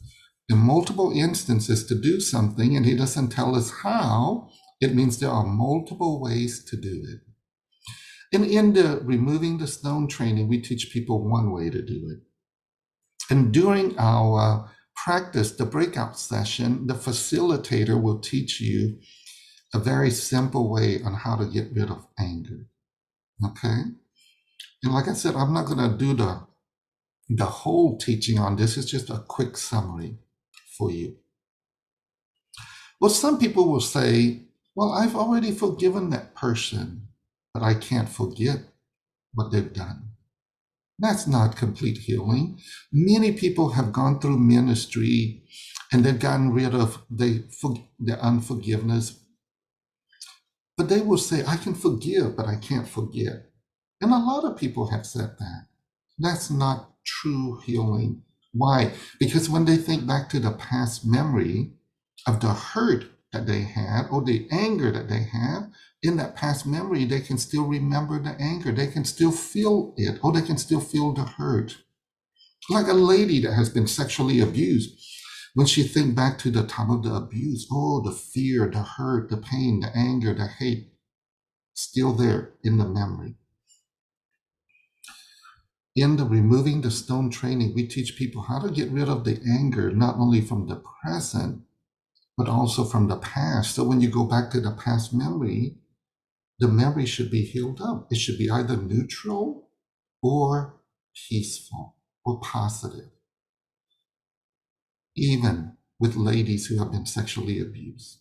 Speaker 6: in multiple instances to do something and He doesn't tell us how, it means there are multiple ways to do it. And in the removing the stone training, we teach people one way to do it. And during our practice, the breakout session, the facilitator will teach you a very simple way on how to get rid of anger. Okay? And like I said, I'm not going to do the the whole teaching on this It's just a quick summary for you. Well, some people will say, well, I've already forgiven that person, but I can't forget what they've done. That's not complete healing. Many people have gone through ministry and they've gotten rid of the, the unforgiveness. But they will say, I can forgive, but I can't forget. And a lot of people have said that. That's not true healing. Why? Because when they think back to the past memory of the hurt that they had or the anger that they have, in that past memory, they can still remember the anger. They can still feel it or they can still feel the hurt. Like a lady that has been sexually abused. When she think back to the time of the abuse, oh, the fear, the hurt, the pain, the anger, the hate, still there in the memory in the removing the stone training, we teach people how to get rid of the anger, not only from the present, but also from the past. So when you go back to the past memory, the memory should be healed up. It should be either neutral or peaceful or positive. Even with ladies who have been sexually abused.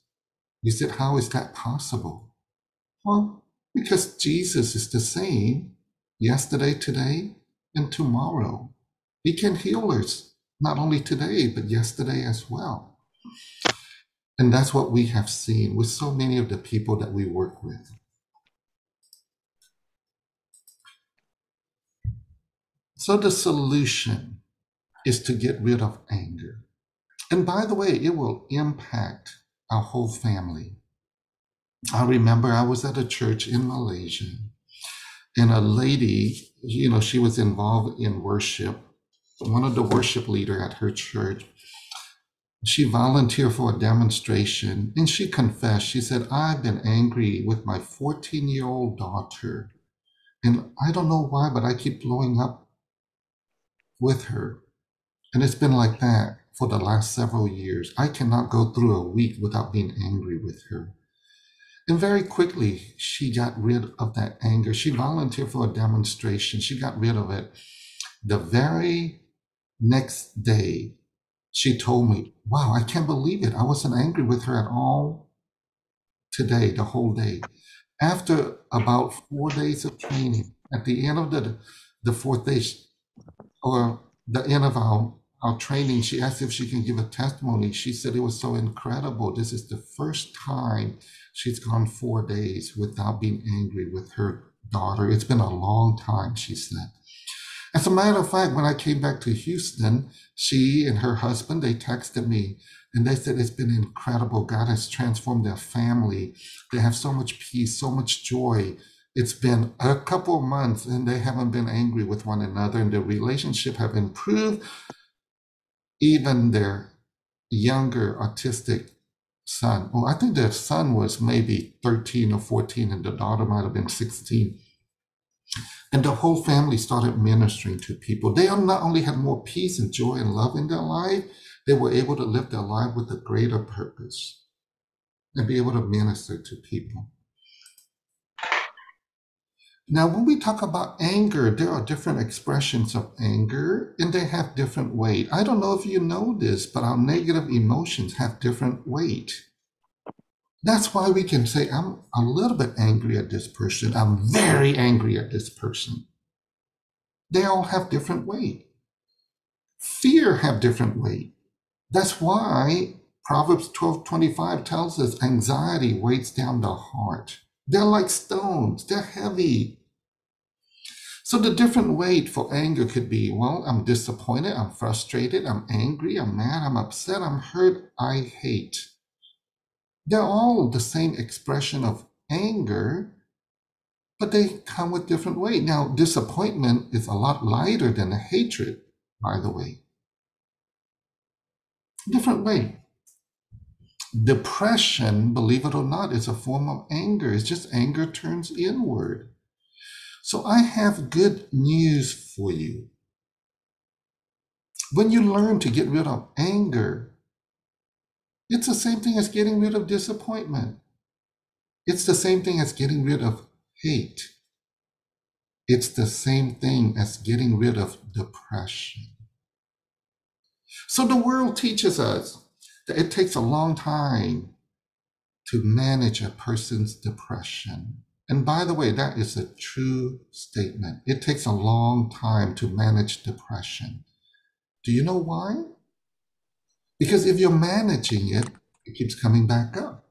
Speaker 6: You said, How is that possible? Well, Because Jesus is the same yesterday, today, and tomorrow. He can heal us not only today, but yesterday as well. And that's what we have seen with so many of the people that we work with. So the solution is to get rid of anger. And by the way, it will impact our whole family. I remember I was at a church in Malaysia, and a lady, you know, she was involved in worship. One of the worship leader at her church, she volunteered for a demonstration, and she confessed. She said, "I've been angry with my 14-year-old daughter, and I don't know why, but I keep blowing up with her, and it's been like that for the last several years. I cannot go through a week without being angry with her." And very quickly, she got rid of that anger. She volunteered for a demonstration. She got rid of it. The very next day, she told me, Wow, I can't believe it. I wasn't angry with her at all today, the whole day. After about four days of training, at the end of the, the fourth day, or the end of our, our training, she asked if she can give a testimony. She said it was so incredible. This is the first time She's gone four days without being angry with her daughter. It's been a long time, she said. As a matter of fact, when I came back to Houston, she and her husband, they texted me and they said it's been incredible. God has transformed their family. They have so much peace, so much joy. It's been a couple of months and they haven't been angry with one another and their relationship have improved. Even their younger autistic son. Well, I think their son was maybe 13 or 14, and the daughter might have been 16. And the whole family started ministering to people. They not only had more peace and joy and love in their life, they were able to live their life with a greater purpose and be able to minister to people. Now, when we talk about anger, there are different expressions of anger and they have different weight. I don't know if you know this, but our negative emotions have different weight. That's why we can say, I'm a little bit angry at this person. I'm very angry at this person. They all have different weight. Fear have different weight. That's why Proverbs 12 25 tells us anxiety weighs down the heart. They're like stones, they're heavy. So the different weight for anger could be, well, I'm disappointed, I'm frustrated, I'm angry, I'm mad, I'm upset, I'm hurt, I hate. They're all the same expression of anger, but they come with different weight. Now, disappointment is a lot lighter than hatred, by the way. Different way. Depression, believe it or not, is a form of anger. It's just anger turns inward. So I have good news for you. When you learn to get rid of anger, it's the same thing as getting rid of disappointment. It's the same thing as getting rid of hate. It's the same thing as getting rid of depression. So the world teaches us that it takes a long time to manage a person's depression. And by the way, that is a true statement. It takes a long time to manage depression. Do you know why? Because if you're managing it, it keeps coming back up.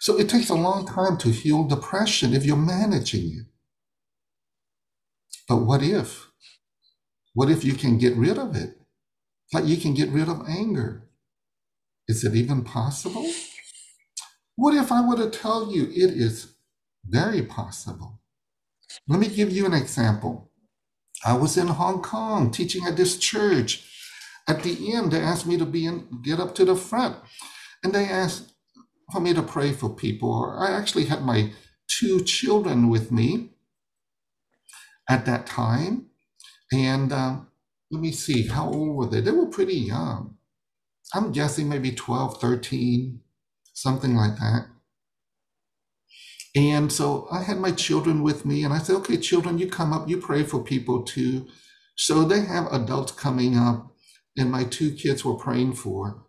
Speaker 6: So it takes a long time to heal depression if you're managing it. But what if? What if you can get rid of it? Like you can get rid of anger. Is it even possible? What if I were to tell you it is very possible. Let me give you an example. I was in Hong Kong teaching at this church. At the end, they asked me to be in, get up to the front, and they asked for me to pray for people. I actually had my two children with me at that time, and uh, let me see, how old were they? They were pretty young. I'm guessing maybe 12, 13, something like that. And so I had my children with me, and I said, okay, children, you come up, you pray for people too. So they have adults coming up, and my two kids were praying for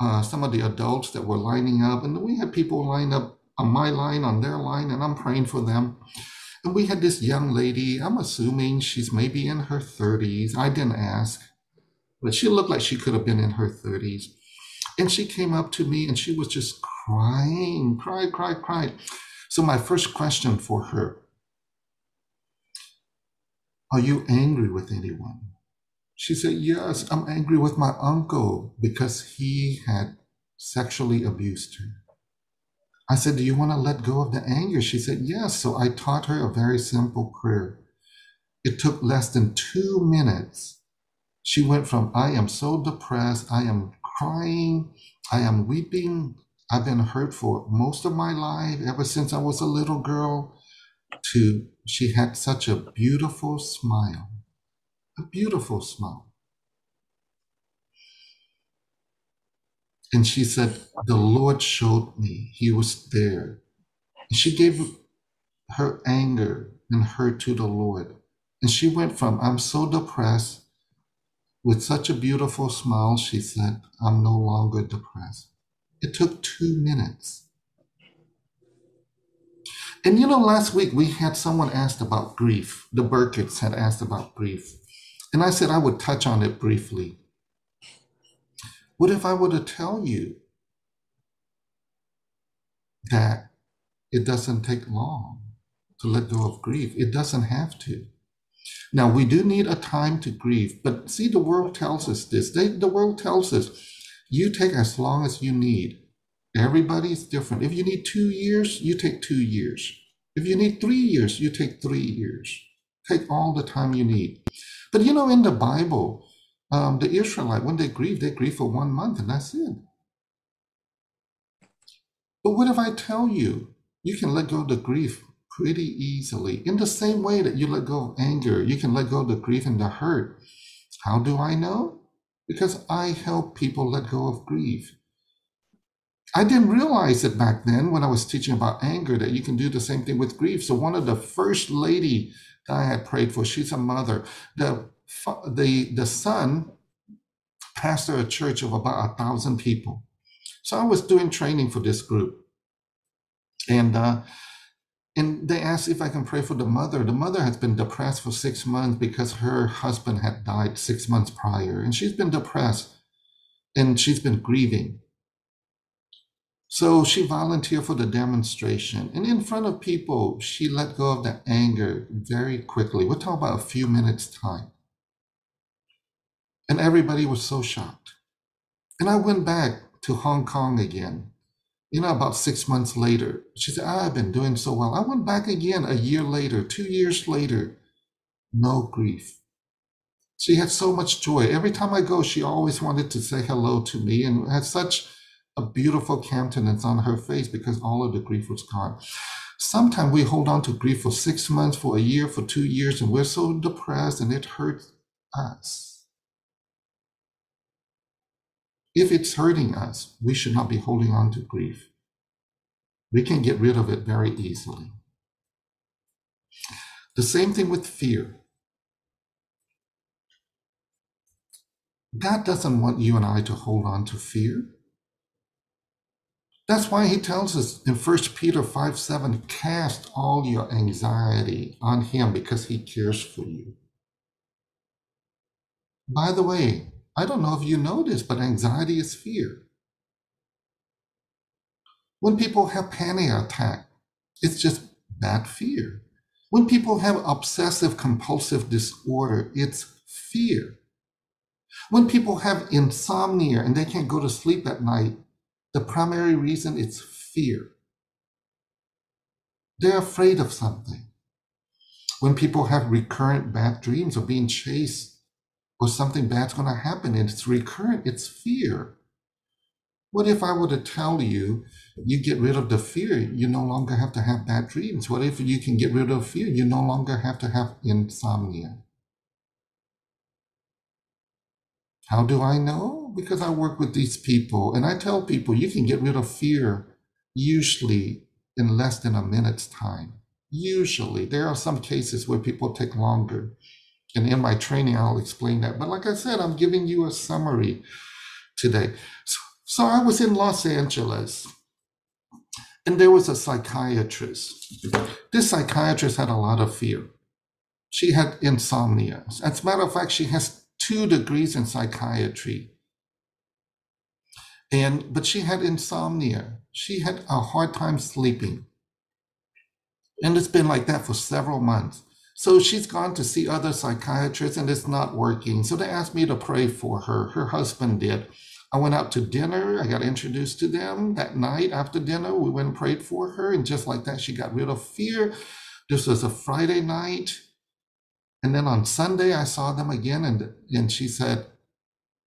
Speaker 6: uh, some of the adults that were lining up. And we had people line up on my line, on their line, and I'm praying for them. And we had this young lady, I'm assuming she's maybe in her 30s. I didn't ask, but she looked like she could have been in her 30s. And she came up to me and she was just crying, cried, cried, cried. So, my first question for her Are you angry with anyone? She said, Yes, I'm angry with my uncle because he had sexually abused her. I said, Do you want to let go of the anger? She said, Yes. So I taught her a very simple prayer. It took less than two minutes. She went from, I am so depressed, I am crying, I am weeping, I've been hurt for most of my life, ever since I was a little girl, to she had such a beautiful smile. A beautiful smile. And she said, The Lord showed me He was there. And she gave her anger and hurt to the Lord. And she went from, I'm so depressed, with such a beautiful smile, she said, I'm no longer depressed. It took two minutes. And you know, last week we had someone asked about grief. The Burkitts had asked about grief. And I said I would touch on it briefly. What if I were to tell you that it doesn't take long to let go of grief? It doesn't have to. Now, we do need a time to grieve, but see, the world tells us this. They, the world tells us you take as long as you need. Everybody's different. If you need two years, you take two years. If you need three years, you take three years. Take all the time you need. But you know, in the Bible, um, the Israelite, when they grieve, they grieve for one month and that's it. But what if I tell you, you can let go of the grief pretty easily in the same way that you let go of anger, you can let go of the grief and the hurt. How do I know? Because I help people let go of grief. I didn't realize it back then when I was teaching about anger that you can do the same thing with grief. So one of the first lady I had prayed for, she's a mother. The the the son pastor a church of about a thousand people. So I was doing training for this group, and uh, and they asked if I can pray for the mother. The mother has been depressed for six months because her husband had died six months prior, and she's been depressed, and she's been grieving. So she volunteered for the demonstration, and in front of people, she let go of the anger very quickly. We're talking about a few minutes time. And everybody was so shocked. And I went back to Hong Kong again, you know, about six months later. She said, I've been doing so well. I went back again a year later, two years later, no grief. She had so much joy. Every time I go, she always wanted to say hello to me and had such a beautiful countenance on her face because all of the grief was gone. Sometimes we hold on to grief for six months, for a year, for two years, and we're so depressed and it hurts us. If it's hurting us, we should not be holding on to grief. We can get rid of it very easily. The same thing with fear. God doesn't want you and I to hold on to fear. That's why he tells us in 1 Peter 5 7, cast all your anxiety on him because he cares for you. By the way, I don't know if you know this, but anxiety is fear. When people have panic attack, it's just bad fear. When people have obsessive compulsive disorder, it's fear. When people have insomnia and they can't go to sleep at night, the primary reason is fear. They're afraid of something. When people have recurrent bad dreams of being chased or something bad's going to happen and it's recurrent, it's fear. What if I were to tell you, you get rid of the fear, you no longer have to have bad dreams? What if you can get rid of fear, you no longer have to have insomnia? How do I know? Because I work with these people and I tell people you can get rid of fear usually in less than a minute's time. Usually, there are some cases where people take longer. And in my training, I'll explain that. But like I said, I'm giving you a summary today. So, so I was in Los Angeles And there was a psychiatrist. This psychiatrist had a lot of fear. She had insomnia. As a matter of fact, she has two degrees in psychiatry. And but she had insomnia. She had a hard time sleeping. And it's been like that for several months. So she's gone to see other psychiatrists and it's not working. So they asked me to pray for her. Her husband did. I went out to dinner. I got introduced to them that night after dinner. We went and prayed for her. And just like that, she got rid of fear. This was a Friday night. And then on Sunday, I saw them again. And, and she said,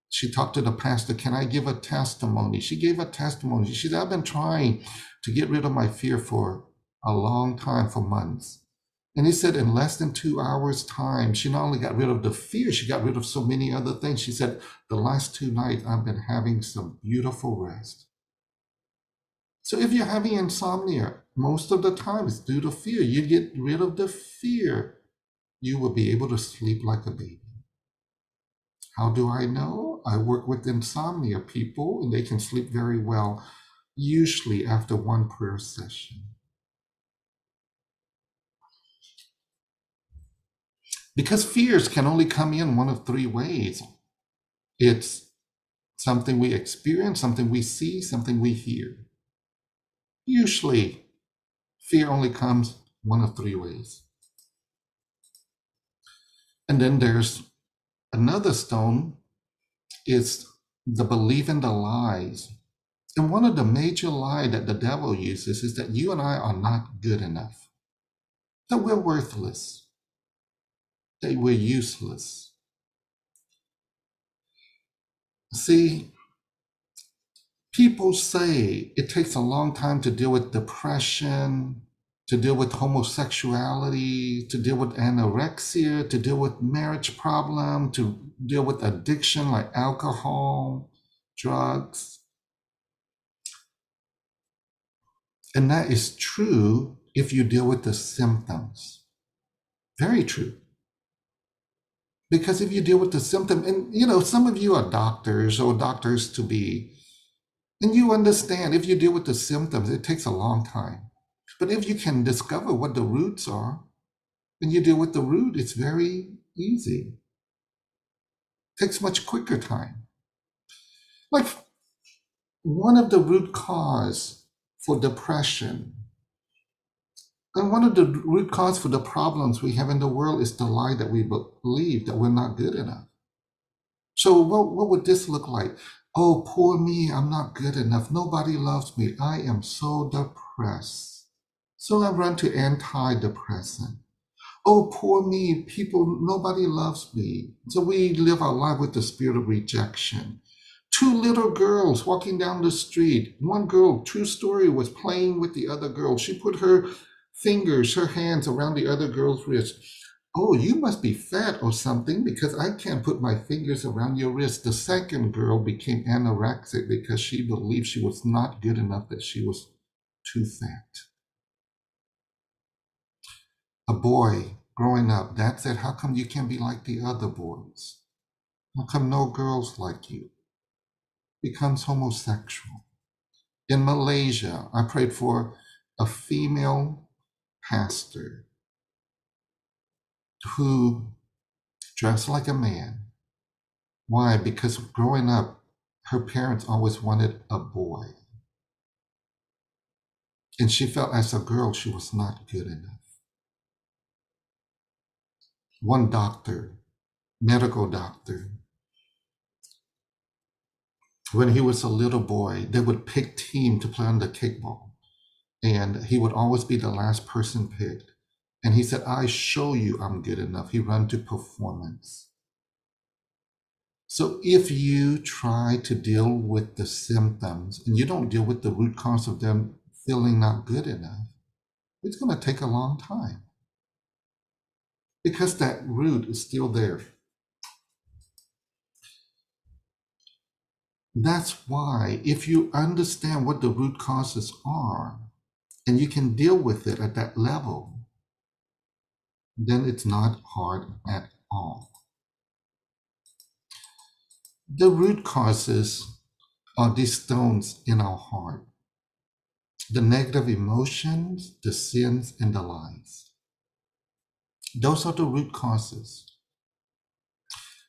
Speaker 6: she talked to the pastor, Can I give a testimony? She gave a testimony. She said, I've been trying to get rid of my fear for a long time, for months. And he said, in less than two hours' time, she not only got rid of the fear, she got rid of so many other things. She said, the last two nights, I've been having some beautiful rest. So if you're having insomnia, most of the time it's due to fear. You get rid of the fear, you will be able to sleep like a baby. How do I know? I work with insomnia people and they can sleep very well, usually after one prayer session. Because fears can only come in one of three ways it's something we experience, something we see, something we hear. Usually, fear only comes one of three ways. And then there's another stone is the belief in the lies. And one of the major lies that the devil uses is that you and I are not good enough, that we're worthless, they were useless. See, people say it takes a long time to deal with depression, to deal with homosexuality, to deal with anorexia, to deal with marriage problem, to deal with addiction like alcohol, drugs. And that is true if you deal with the symptoms. Very true. Because if you deal with the symptom, and you know, some of you are doctors or doctors to be, and you understand if you deal with the symptoms, it takes a long time. But if you can discover what the roots are, and you deal with the root, it's very easy. It takes much quicker time. Like one of the root cause for depression and one of the root cause for the problems we have in the world is the lie that we believe that we're not good enough. So what, what would this look like? Oh, poor me, I'm not good enough. Nobody loves me. I am so depressed. So I run to antidepressant. Oh, poor me, people, nobody loves me. So we live our life with the spirit of rejection. Two little girls walking down the street. One girl, true story, was playing with the other girl. She put her fingers, her hands around the other girl's wrist. Oh, you must be fat or something because I can't put my fingers around your wrist. The second girl became anorexic because she believed she was not good enough, that she was too fat. A boy growing up, dad said, How come you can't be like the other boys? How come no girls like you? Becomes homosexual. In Malaysia, I prayed for a female pastor who dressed like a man. Why? Because growing up, her parents always wanted a boy. And she felt as a girl she was not good enough. One doctor, medical doctor, when he was a little boy, they would pick team to play on the kickball and he would always be the last person picked. And he said, I show you I'm good enough. He ran to performance. So if you try to deal with the symptoms and you don't deal with the root cause of them feeling not good enough, it's going to take a long time because that root is still there. That's why, if you understand what the root causes are, and you can deal with it at that level, then it's not hard at all. The root causes are these stones in our heart. the negative emotions, the sins, and the lies. Those are the root causes.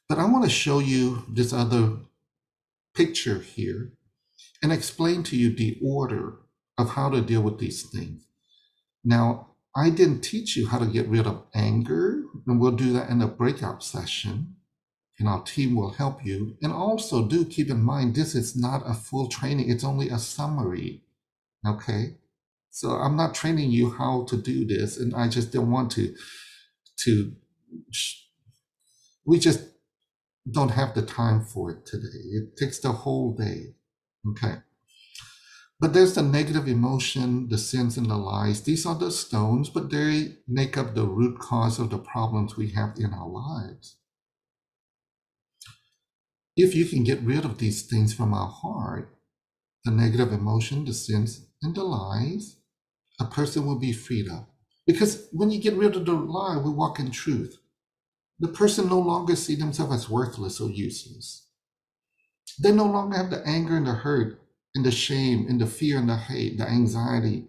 Speaker 6: But I want to show you this other picture here and explain to you the order of how to deal with these things. Now, I didn't teach you how to get rid of anger, and we'll do that in a breakout session, and our team will help you. And also, do keep in mind this is not a full training, it's only a summary. Okay? So I'm not training you how to do this, and I just don't want to to we just don't have the time for it today. It takes the whole day. Okay. But there's the negative emotion, the sins, and the lies. These are the stones, but they make up the root cause of the problems we have in our lives. If you can get rid of these things from our heart, the negative emotion, the sins, and the lies, a person will be freed up. Because when you get rid of the lie, we walk in truth. The person no longer see themselves as worthless or useless. They no longer have the anger and the hurt and the shame and the fear and the hate, the anxiety.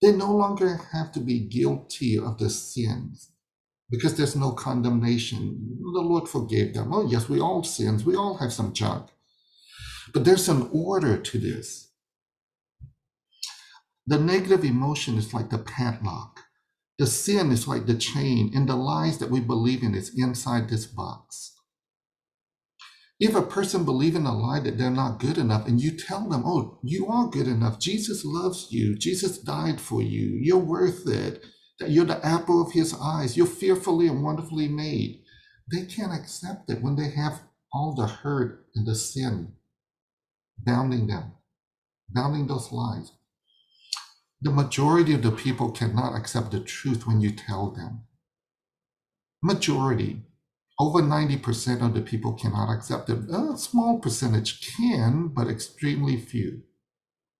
Speaker 6: They no longer have to be guilty of the sins because there's no condemnation. The Lord forgave them. Oh, yes, we all sins. We all have some junk. But there's an order to this. The negative emotion is like the padlock. The sin is like the chain, and the lies that we believe in is inside this box. If a person believes in a lie that they're not good enough, and you tell them, oh, you are good enough, Jesus loves you, Jesus died for you, you're worth it, that you're the apple of his eyes, you're fearfully and wonderfully made, they can't accept it when they have all the hurt and the sin bounding them, bounding those lies. The majority of the people cannot accept the truth when you tell them. Majority over 90% of the people cannot accept it. A small percentage can, but extremely few.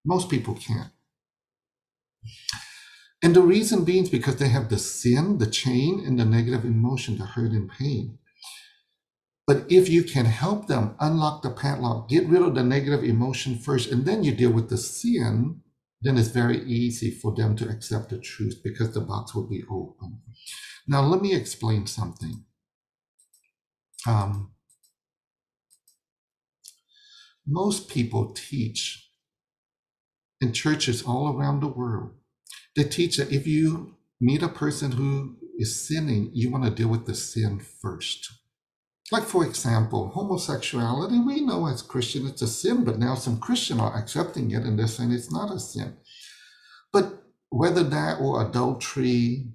Speaker 6: Most people can't. And the reason being is because they have the sin, the chain, and the negative emotion, the hurt and pain. But if you can help them unlock the padlock, get rid of the negative emotion first, and then you deal with the sin, then it's very easy for them to accept the truth because the box will be open. Now, let me explain something um, most people teach in churches all around the world. They teach that if you meet a person who is sinning, you want to deal with the sin first. Like, for example, homosexuality, we know as Christian it's a sin, but now some Christians are accepting it and they're saying it's not a sin. But whether that or adultery,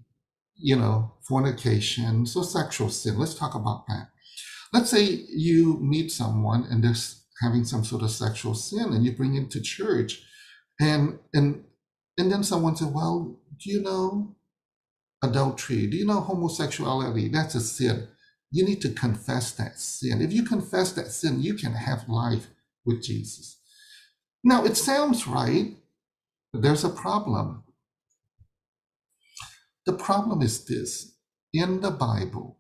Speaker 6: you know, fornication, so sexual sin, let's talk about that. Let's say you meet someone and they're having some sort of sexual sin and you bring him to church and and and then someone said well do you know adultery? Do you know homosexuality? That's a sin you need to confess that sin if you confess that sin you can have life with jesus now it sounds right but there's a problem the problem is this in the bible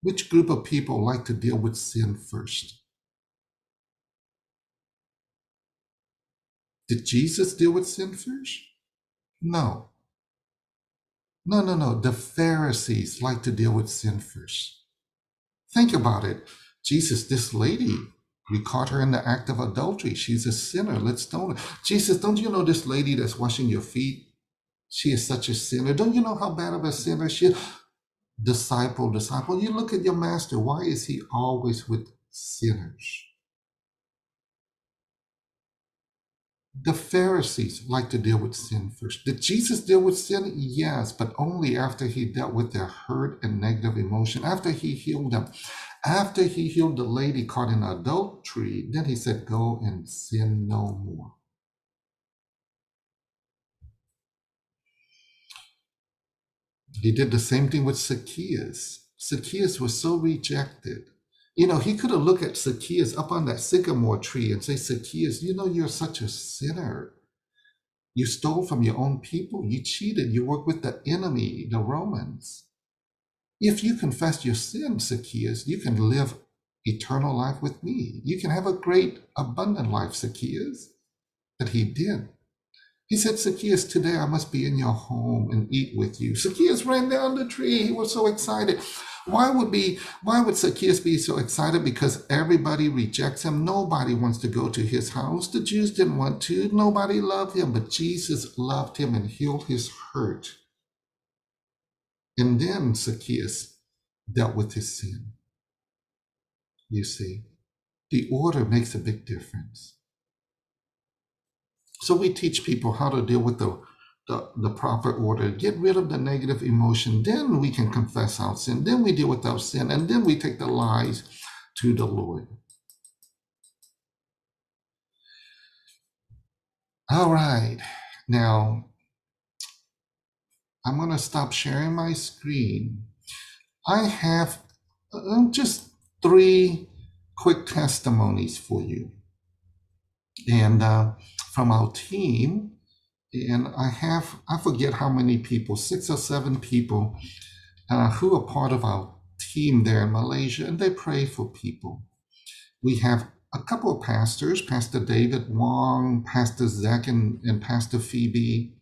Speaker 6: which group of people like to deal with sin first? Did Jesus deal with sin first? No. No, no, no. The Pharisees like to deal with sin first. Think about it. Jesus, this lady, we caught her in the act of adultery. She's a sinner. Let's stone her. Jesus, don't you know this lady that's washing your feet? She is such a sinner. Don't you know how bad of a sinner she is? disciple, disciple. You look at your master. Why is he always with sinners? The Pharisees like to deal with sin first. Did Jesus deal with sin? Yes, but only after he dealt with their hurt and negative emotion, after he healed them. After he healed the lady caught in adultery, then he said, Go and sin no more. He did the same thing with Zacchaeus. Zacchaeus was so rejected. You know, he could have looked at Zacchaeus up on that sycamore tree and say, Zacchaeus, you know, you're such a sinner. You stole from your own people. You cheated. You worked with the enemy, the Romans. If you confess your sin, Zacchaeus, you can live eternal life with me. You can have a great, abundant life, Zacchaeus. But he did. He said, Zacchaeus, today I must be in your home and eat with you. Zacchaeus ran down the tree. He was so excited. Why would be why would Zacchaeus be so excited? Because everybody rejects him. Nobody wants to go to his house. The Jews didn't want to. Nobody loved him, but Jesus loved him and healed his hurt. And then Zacchaeus dealt with his sin. You see, the order makes a big difference. So we teach people how to deal with the the, the proper order, get rid of the negative emotion, then we can confess our sin, then we deal with our sin, and then we take the lies to the Lord. All right, now I'm going to stop sharing my screen. I have uh, just three quick testimonies for you. And uh, from our team, and I have I forget how many people, six or seven people, uh, who are part of our team there in Malaysia, and they pray for people. We have a couple of pastors, Pastor David Wong, Pastor Zach, and, and Pastor Phoebe,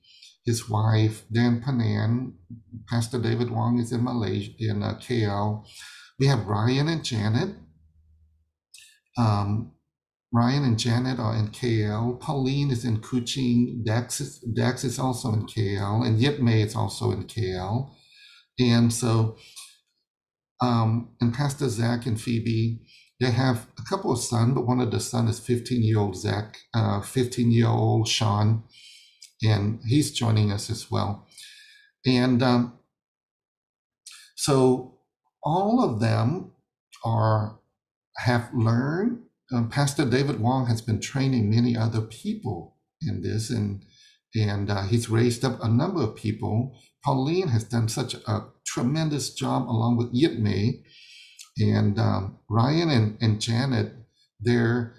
Speaker 6: his wife, Dan Panan. Pastor David Wong is in Malaysia, in uh, KL. We have Ryan and Janet. Um, Ryan and Janet are in KL. Pauline is in Kuching. Dax is, is also in KL. And Yip May is also in KL. And so, um, and Pastor Zach and Phoebe, they have a couple of sons, but one of the sons is 15 year old Zach, 15 uh, year old Sean, and he's joining us as well. And um, so all of them are have learned um, Pastor David Wong has been training many other people in this, and and uh, he's raised up a number of people. Pauline has done such a tremendous job along with Yip Mei, and um, Ryan and, and Janet. They're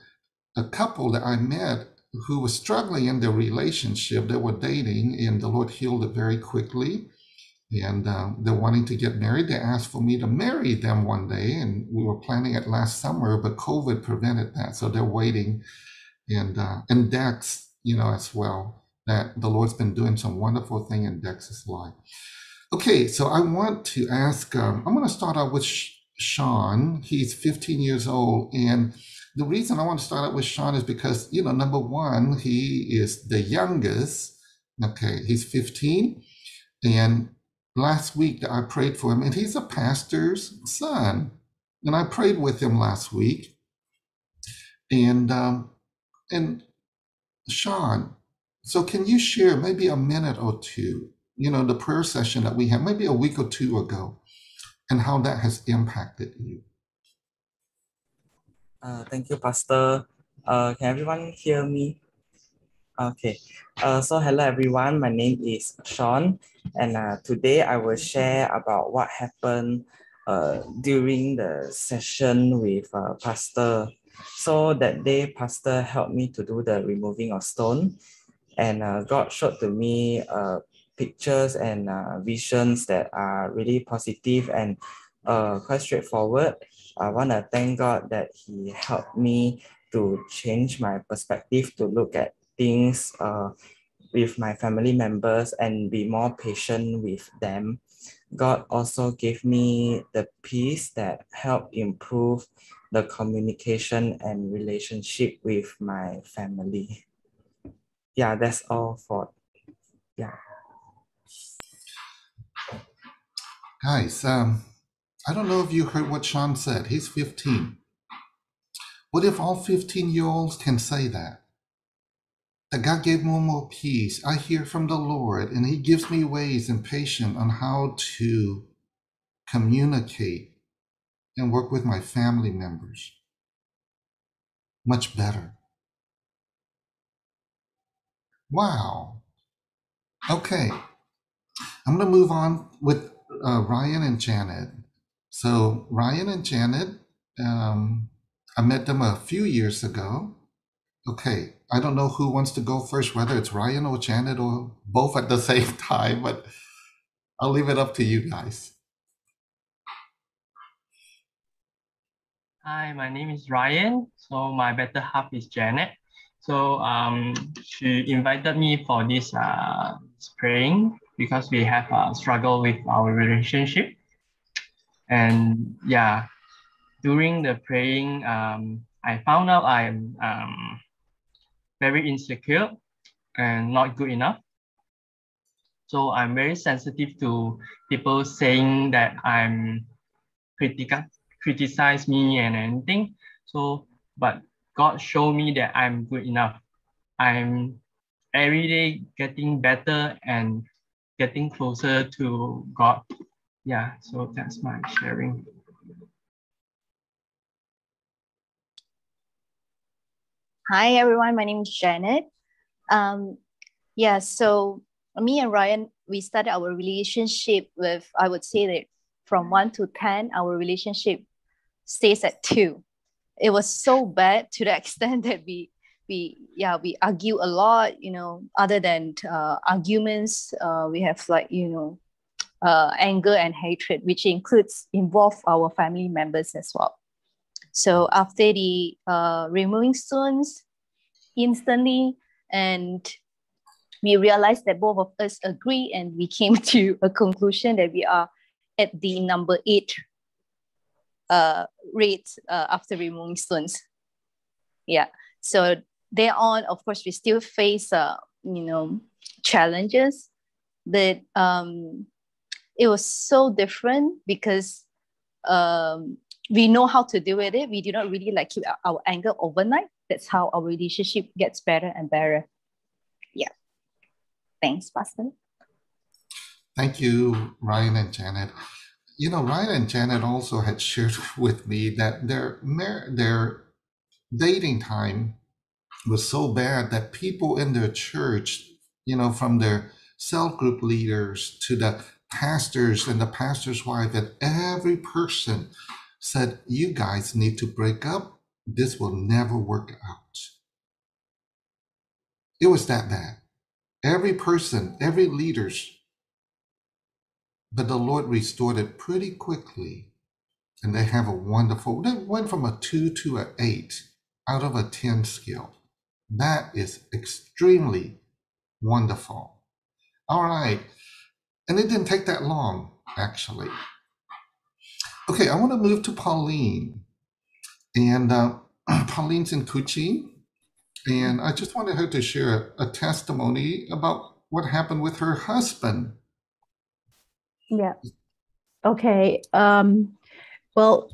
Speaker 6: a couple that I met who was struggling in their relationship. They were dating, and the Lord healed it very quickly and uh, they're wanting to get married. They asked for me to marry them one day, and we were planning it last summer, but COVID prevented that, so they're waiting. And uh, and Dex, you know, as well, that the Lord's been doing some wonderful thing in Dex's life. Okay, so I want to ask. Um, I'm going to start out with Sean. He's 15 years old, and the reason I want to start out with Sean is because you know, number one, he is the youngest. Okay, he's 15, and last week that I prayed for him, and he's a pastor's son. And I prayed with him last week. And um, and Sean, so can you share maybe a minute or two, you know, the prayer session that we had maybe a week or two ago, and how that has impacted you?
Speaker 7: Uh, thank you, Pastor. Uh, can everyone hear me? Okay. Uh, so hello everyone. My name is Sean, and uh, today I will share about what happened uh, during the session with uh, Pastor. So that day, Pastor helped me to do the removing of stone, and uh, God showed to me uh, pictures and uh, visions that are really positive and uh, quite straightforward. I want to thank God that He helped me to change my perspective to look at things uh, with my family members and be more patient with them. God also gave me the peace that helped improve the communication and relationship with my family. Yeah, that's all for, yeah.
Speaker 6: Guys, um, I don't know if you heard what Sean said. He's 15. What if all 15 year olds can say that? That God gave me more peace. I hear from the Lord, and He gives me ways and patience on how to communicate and work with my family members much better. Wow. Okay. I'm going to move on with uh, Ryan and Janet. So, Ryan and Janet, um, I met them a few years ago. Okay, I don't know who wants to go first, whether it's Ryan or Janet or both at the <laughs> same time, but I'll leave it up to you guys.
Speaker 8: Hi, my name is Ryan. So my better half is Janet. So um, she invited me for this uh, praying because we have a struggle with our relationship. And yeah, during the praying, um, I found out I'm um, very insecure and not good enough. So I'm very sensitive to people saying that I'm critical, criticize me and anything. So, but God showed me that I'm good enough. I'm every day getting better and getting closer to God. Yeah, so that's my sharing.
Speaker 9: Hi everyone, my name is Janet. Um, yeah, so me and Ryan, we started our relationship with, I would say that from one to 10, our relationship stays at two. It was so bad to the <laughs> extent that we, we yeah, we argue a lot, you know, other than uh, arguments, uh, we have like, you know, uh, anger and hatred, which includes involve our family members as well. So after the uh, removing stones, instantly, and we realized that both of us agree, and we came <laughs> to a conclusion that we are at the number eight uh, rate uh, after removing stones. Yeah. So there on, of course, we still face, uh, you know, challenges, but um, it was so different because um, we know how to deal with it. We do not really like keep our, anger overnight. That's how our relationship gets better and better. Yeah. Thanks, Pastor.
Speaker 6: Thank you, Ryan and Janet. You know, Ryan and Janet also had shared <laughs> with me that their their dating time was so bad that people in their church, you know, from their cell group leaders to the pastors and the pastor's wife and every person said, You guys need to break up. This will never work out. It was that bad. Every person, every leaders. But the Lord restored it pretty quickly. And they have a wonderful, they went from a two to an eight out of a 10 scale. That is extremely wonderful. All right. And it didn't take that long, actually. Okay, I want to move to Pauline. And uh, <clears throat> Pauline's in Kuching. And I just wanted her to share a, a testimony about what happened with her husband.
Speaker 10: Yeah. Okay. Um, well,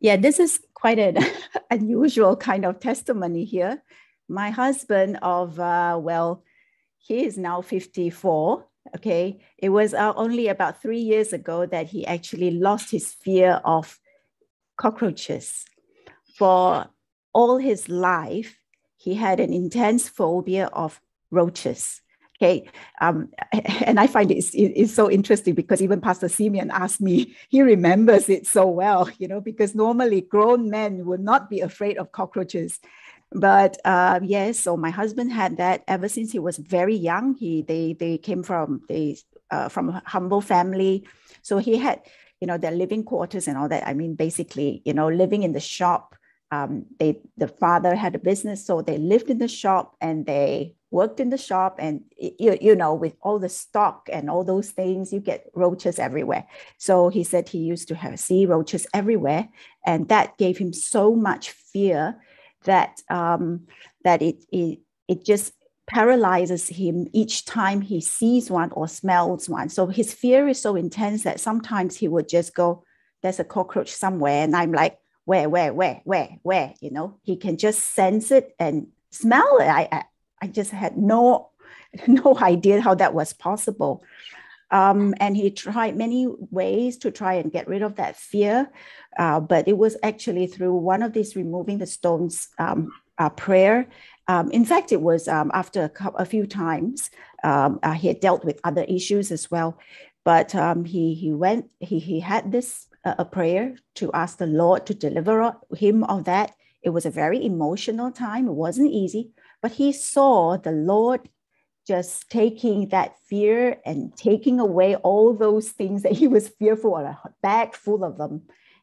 Speaker 10: yeah, this is quite an <laughs> unusual kind of testimony here. My husband of, uh, well, he is now 54 okay? It was uh, only about three years ago that he actually lost his fear of cockroaches. For all his life he had an intense phobia of roaches okay? Um, <laughs> and i find it it's so interesting because even pastor simeon asked me <laughs> he remembers it so well you know because normally grown men would not be afraid of cockroaches but uh, yes, so my husband had that ever since he was very young. He they they came from they uh, from a humble family, so he had you know their living quarters and all that. I mean, basically, you know, living in the shop. Um, they the father had a business, so they lived in the shop and they worked in the shop and you, you know with all the stock and all those things you get roaches everywhere so he said he used to have see roaches everywhere and that gave him so much fear that um, that it, it it just paralyzes him each time he sees one or smells one. So his fear is so intense that sometimes he would just go, "There's a cockroach somewhere," and I'm like, "Where, where, where, where, where?" You know, he can just sense it and smell it. I I, I just had no <laughs> no idea how that was possible. Um, and he tried many ways to try and get rid of that fear. Uh, but it was actually through one of these removing the stones um, uh, prayer. Um, in fact, it was um, after a, a, few times um, uh, he had dealt with other issues as well. But um, he he went he he had this uh, a prayer to ask the Lord to deliver him of that. It was a very emotional time. It wasn't easy, but he saw the Lord just taking that fear and taking away all those things that he was fearful of, a bag full of them.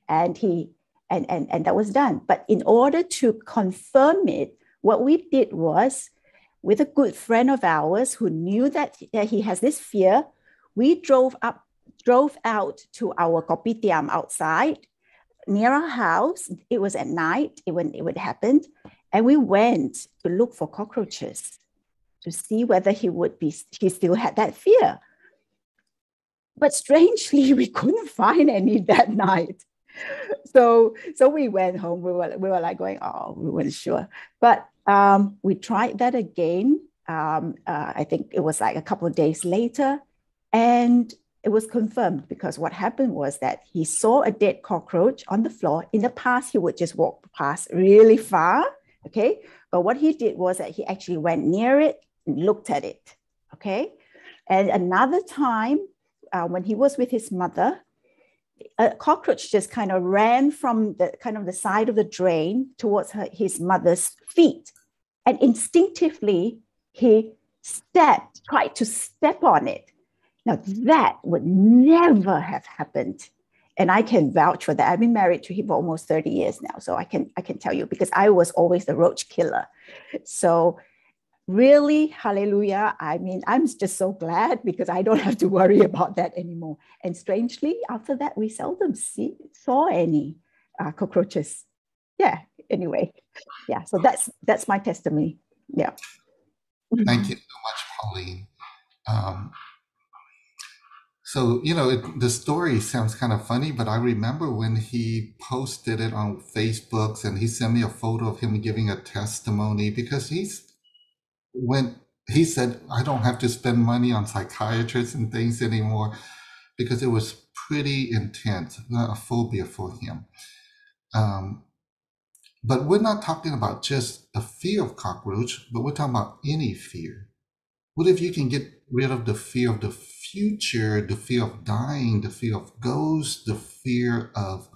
Speaker 10: And he and, and, and that was done. But in order to confirm it, what we did was, with a good friend of ours who knew that, that he has this fear, we drove up, drove out to our kopitiam outside near our house. It was at night it, when it would happen. And we went to look for cockroaches to see whether he would be, he still had that fear. But strangely, <laughs> we couldn't find any that night. So, so we went home. We were, we were like going, oh, we weren't sure. But um, we tried that again. Um, uh, I think it was like a couple of days later. And it was confirmed because what happened was that he saw a dead cockroach on the floor. In the past, he would just walk past really far. Okay. But what he did was that he actually went near it looked at it. Okay. And another time, uh, when he was with his mother, a cockroach just kind of ran from the kind of the side of the drain towards her, his mother's feet. And instinctively, he stepped, tried to step on it. Now, that would never have happened. And I can vouch for that. I've been married to him for almost 30 years now. So I can, I can tell you because I was always the roach killer. So really, hallelujah. I mean, I'm just so glad because I don't <laughs> have to worry about that anymore. And strangely, after that, we seldom see, saw any uh, cockroaches. Yeah, anyway. Yeah, so that's that's my testimony. Yeah.
Speaker 6: Thank you so much, Pauline. Um, so, you know, it, the story sounds kind of funny, but I remember when he posted it on Facebook and he sent me a photo of him giving a testimony because he's, when he said, I don't have to spend money on psychiatrists and things anymore because it was pretty intense, not a phobia for him. Um, but we're not talking about just the fear of cockroach, but we're talking about any fear. What if you can get rid of the fear of the future, the fear of dying, the fear of ghosts, the fear of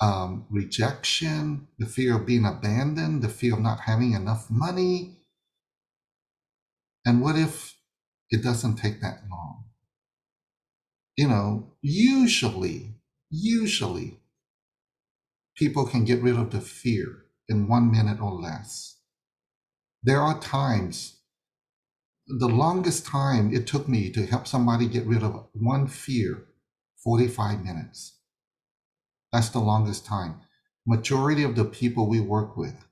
Speaker 6: um, rejection, the fear of being abandoned, the fear of not having enough money. And what if it doesn't take that long? You know, usually, usually, people can get rid of the fear in one minute or less. There are times the longest time it took me to help somebody get rid of one fear 45 minutes that's the longest time majority of the people we work with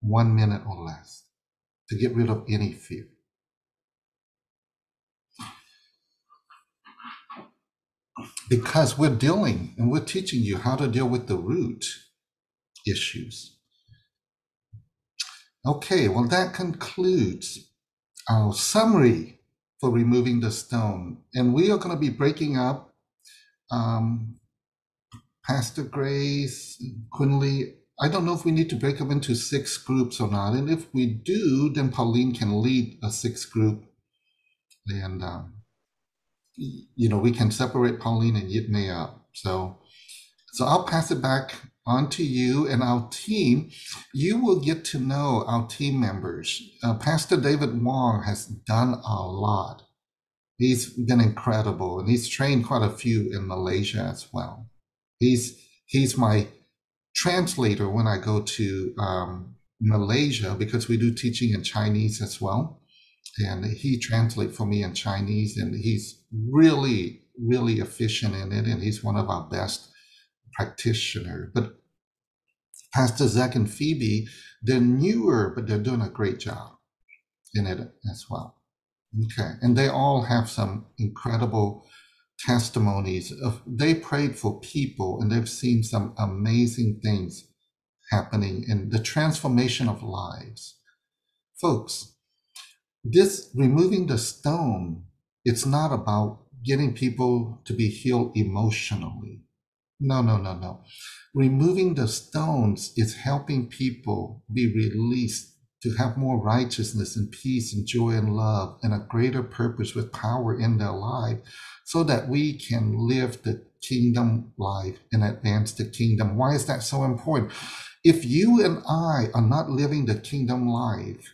Speaker 6: one minute or less to get rid of any fear because we're dealing and we're teaching you how to deal with the root issues okay well that concludes our summary for removing the stone. And we are going to be breaking up um, Pastor Grace, Quinley. I don't know if we need to break up into six groups or not. And if we do, then Pauline can lead a six group. And, um, you know, we can separate Pauline and Yitme up. So, so I'll pass it back onto you and our team, you will get to know our team members. Uh, Pastor David Wong has done a lot. He's been incredible, and he's trained quite a few in Malaysia as well. He's he's my translator when I go to um, Malaysia because we do teaching in Chinese as well, and he translates for me in Chinese, and he's really really efficient in it, and he's one of our best practitioner. But Pastor Zach and Phoebe, they're newer, but they're doing a great job in it as well. Okay. And they all have some incredible testimonies of they prayed for people and they've seen some amazing things happening in the transformation of lives. Folks, this removing the stone, it's not about getting people to be healed emotionally. No, no, no, no. Removing the stones is helping people be released to have more righteousness and peace and joy and love and a greater purpose with power in their life so that we can live the kingdom life and advance the kingdom. Why is that so important? If you and I are not living the kingdom life,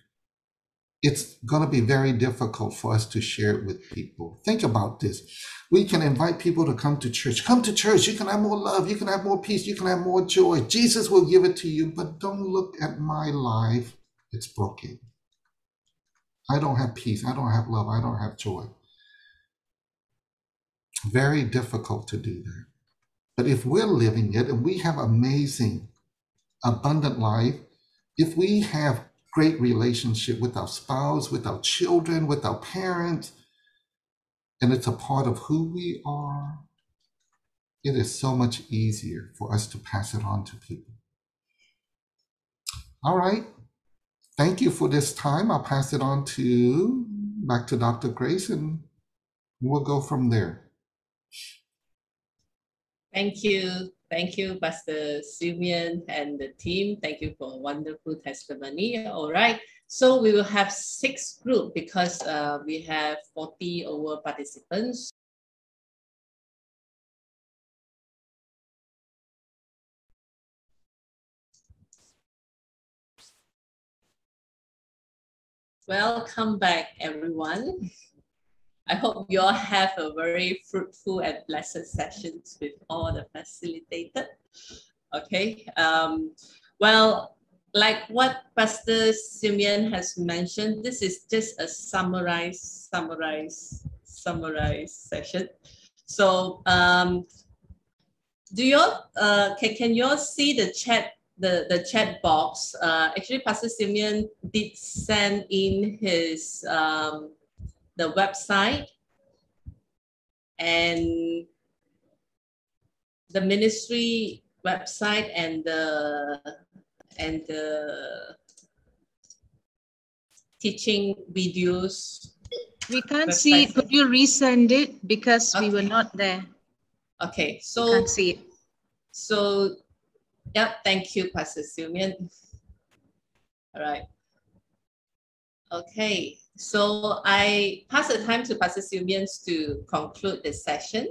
Speaker 6: it's going to be very difficult for us to share it with people. Think about this. We can invite people to come to church. Come to church. You can have more love. You can have more peace. You can have more joy. Jesus will give it to you. But don't look at my life it's broken. I don't have peace. I don't have love. I don't have joy. Very difficult to do that. But if we're living it and we have amazing, abundant life, if we have great relationship with our spouse, with our children, with our parents, and it's a part of who we are, it is so much easier for us to pass it on to people. All right. Thank you for this time. I'll pass it on to back to Dr. Grace and we'll go from there.
Speaker 3: Thank you. Thank you, Pastor Simeon and the team. Thank you for a wonderful testimony. All right. So we will have six group because uh, we have 40 over participants. Welcome back, everyone. I hope you all have a very fruitful and blessed sessions with all the facilitated. Okay. Um, well, like what Pastor Simeon has mentioned, this is just a summarized, summarized, summarized session. So um, do you all, uh, can, can you all see the chat the, the chat box, uh, actually Pastor Simeon did send in his um, the website and the ministry website and the and the teaching videos.
Speaker 11: We can't website. see it. Could you resend it because okay. we were not there?
Speaker 3: Okay, so
Speaker 11: can't see it.
Speaker 3: So, yep. Thank you, Pastor Simeon. All right. Okay. So I pass the time to Pastor Simeons to conclude the session.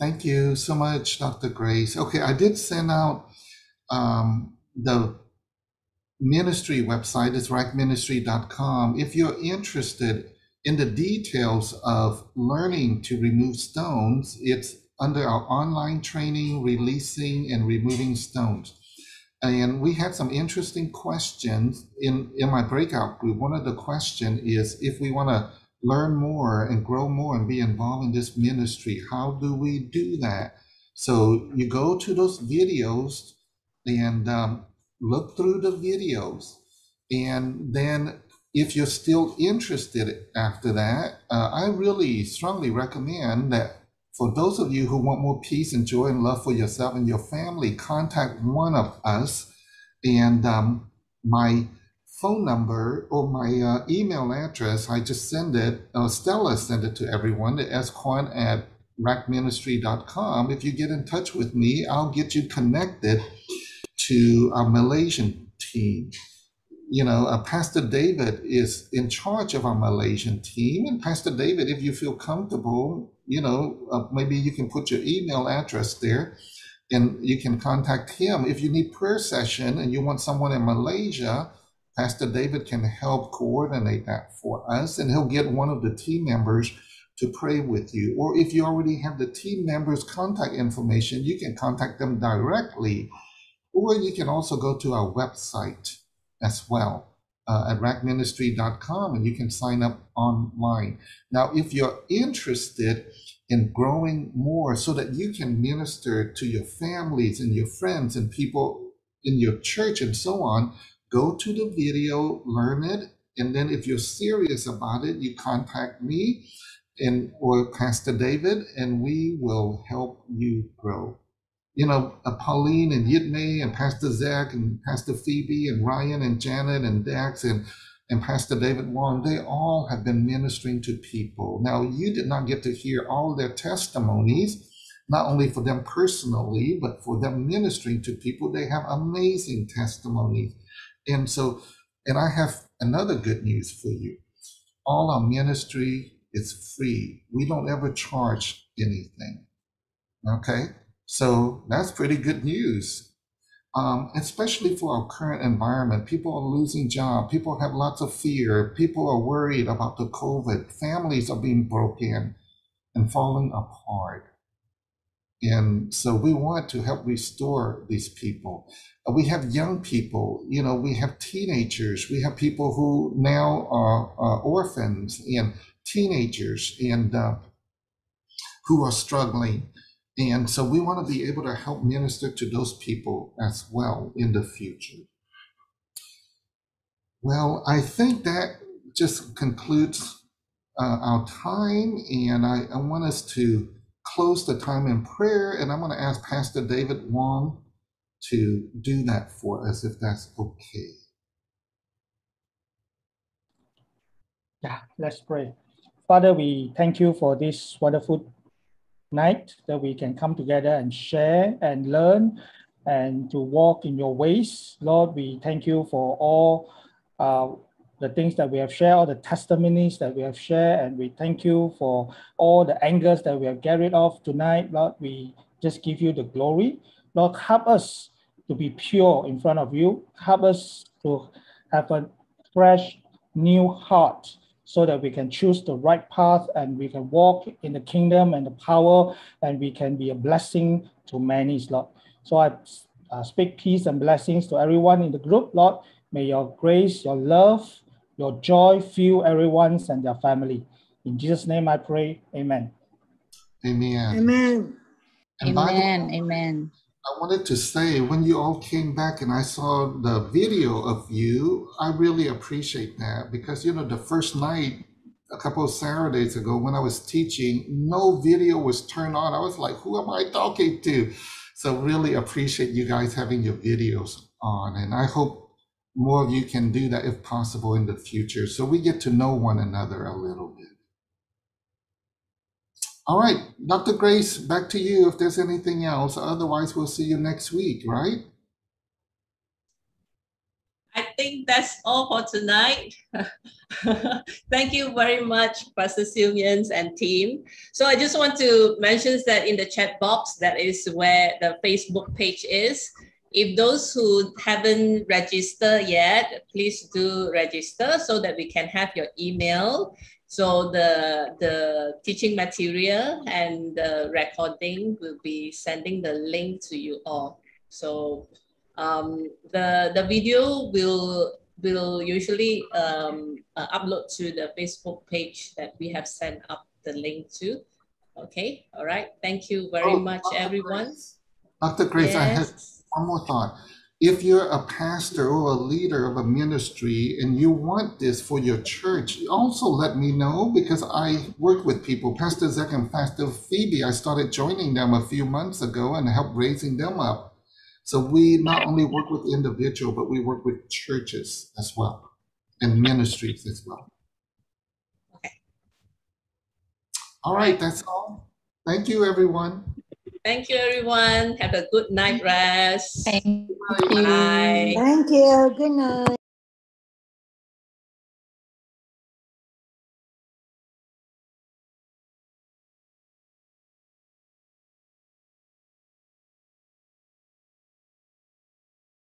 Speaker 6: Thank you so much, Dr. Grace. Okay, I did send out um, the ministry website, it's racministry.com. If you're interested in the details of learning to remove stones, it's under our online training, releasing and removing stones. And we had some interesting questions in, in my breakout group. One of the question is if we want to learn more and grow more and be involved in this ministry, how do we do that? So you go to those videos and um, look through the videos. And then if you're still interested after that, uh, I really strongly recommend that for those of you who want more peace and joy and love for yourself and your family, contact one of us. And um, my phone number or my uh, email address, I just send it, uh, Stella sent it to everyone at squan at racministry.com. If you get in touch with me, I'll get you connected to our Malaysian team. You know, uh, Pastor David is in charge of our Malaysian team. And Pastor David, if you feel comfortable, you know, uh, maybe you can put your email address there and you can contact him. If you need prayer session and you want someone in Malaysia, Pastor David can help coordinate that for us and he'll get one of the team members to pray with you. Or if you already have the team members' contact information, you can contact them directly. Or you can also go to our website as well uh, at racministry.com and you can sign up online. Now, if you're interested in growing more so that you can minister to your families and your friends and people in your church and so on, go to the video, learn it, and then if you're serious about it, you contact me and or Pastor David, and we will help you grow you know, uh, Pauline and Yitme and Pastor Zach and Pastor Phoebe and Ryan and Janet and Dax and, and Pastor David Wong, they all have been ministering to people. Now, you did not get to hear all their testimonies, not only for them personally, but for them ministering to people. They have amazing testimonies. And so, and I have another good news for you. All our ministry is free. We don't ever charge anything. Okay? So that's pretty good news, um, especially for our current environment. People are losing jobs. People have lots of fear. People are worried about the COVID. Families are being broken and falling apart. And so we want to help restore these people. Uh, we have young people, you know, we have teenagers, we have people who now are, are orphans and teenagers and uh, who are struggling. And so we want to be able to help minister to those people as well in the future. Well, I think that just concludes uh, our time, and I, I want us to close the time in prayer. And I'm going to ask Pastor David Wong to do that for us, if that's okay.
Speaker 12: Yeah, let's pray. Father, we thank you for this wonderful night that we can come together and share and learn and to walk in your ways. Lord, we thank you for all uh, the things that we have shared, all the testimonies that we have shared, and we thank you for all the angers that we have carried off tonight. Lord, we just give you the glory. Lord, help us to be pure in front of you. Help us to have a fresh, new heart so that we can choose the right path and we can walk in the kingdom and the power and we can be a blessing to many, Lord. So I uh, speak peace and blessings to everyone in the group, Lord. May your grace, your love, your joy fill everyone's and their family. In Jesus' name I pray, amen.
Speaker 6: Amen.
Speaker 13: Amen.
Speaker 6: And by the
Speaker 13: Amen.
Speaker 6: I wanted to say when you all came back and I saw the video of you, I really appreciate that because you know the first night a couple of Saturdays ago when I was teaching, no video was turned on. I was like, who am I talking to? So really appreciate you guys having your videos on and I hope more of you can do that if possible in the future so we get to know one another a little bit. All right, Dr. Grace, back to you if there's anything else. Otherwise, we'll see you next week, right?
Speaker 3: I think that's all for tonight. <laughs> Thank you very much, Pastor Simeons and team. So I just want to mention that in the chat box, that is where the Facebook page is. If those who haven't registered yet, please do register so that we can have your email so the, the teaching material and the recording will be sending the link to you all. So um, the, the video will, will usually um, uh, upload to the Facebook page that we have sent up the link to. Okay, all right. Thank you very
Speaker 6: Oh,
Speaker 3: much,
Speaker 6: Dr.
Speaker 3: everyone.
Speaker 6: Grace. Dr. Grace, I have one more thought. If you're a pastor or a leader of a ministry and you want this for your church, also let me know because I work with people. Pastor Zach and Pastor Phoebe, I started joining them a few months ago and help raising them up. So we not only work with individual, but we work with churches as well and ministries as well. Okay. All right, that's all. Thank you, everyone.
Speaker 3: Thank you, everyone. Have a good night rest.
Speaker 13: Thank you.
Speaker 3: Bye.
Speaker 13: Thank you. Good night.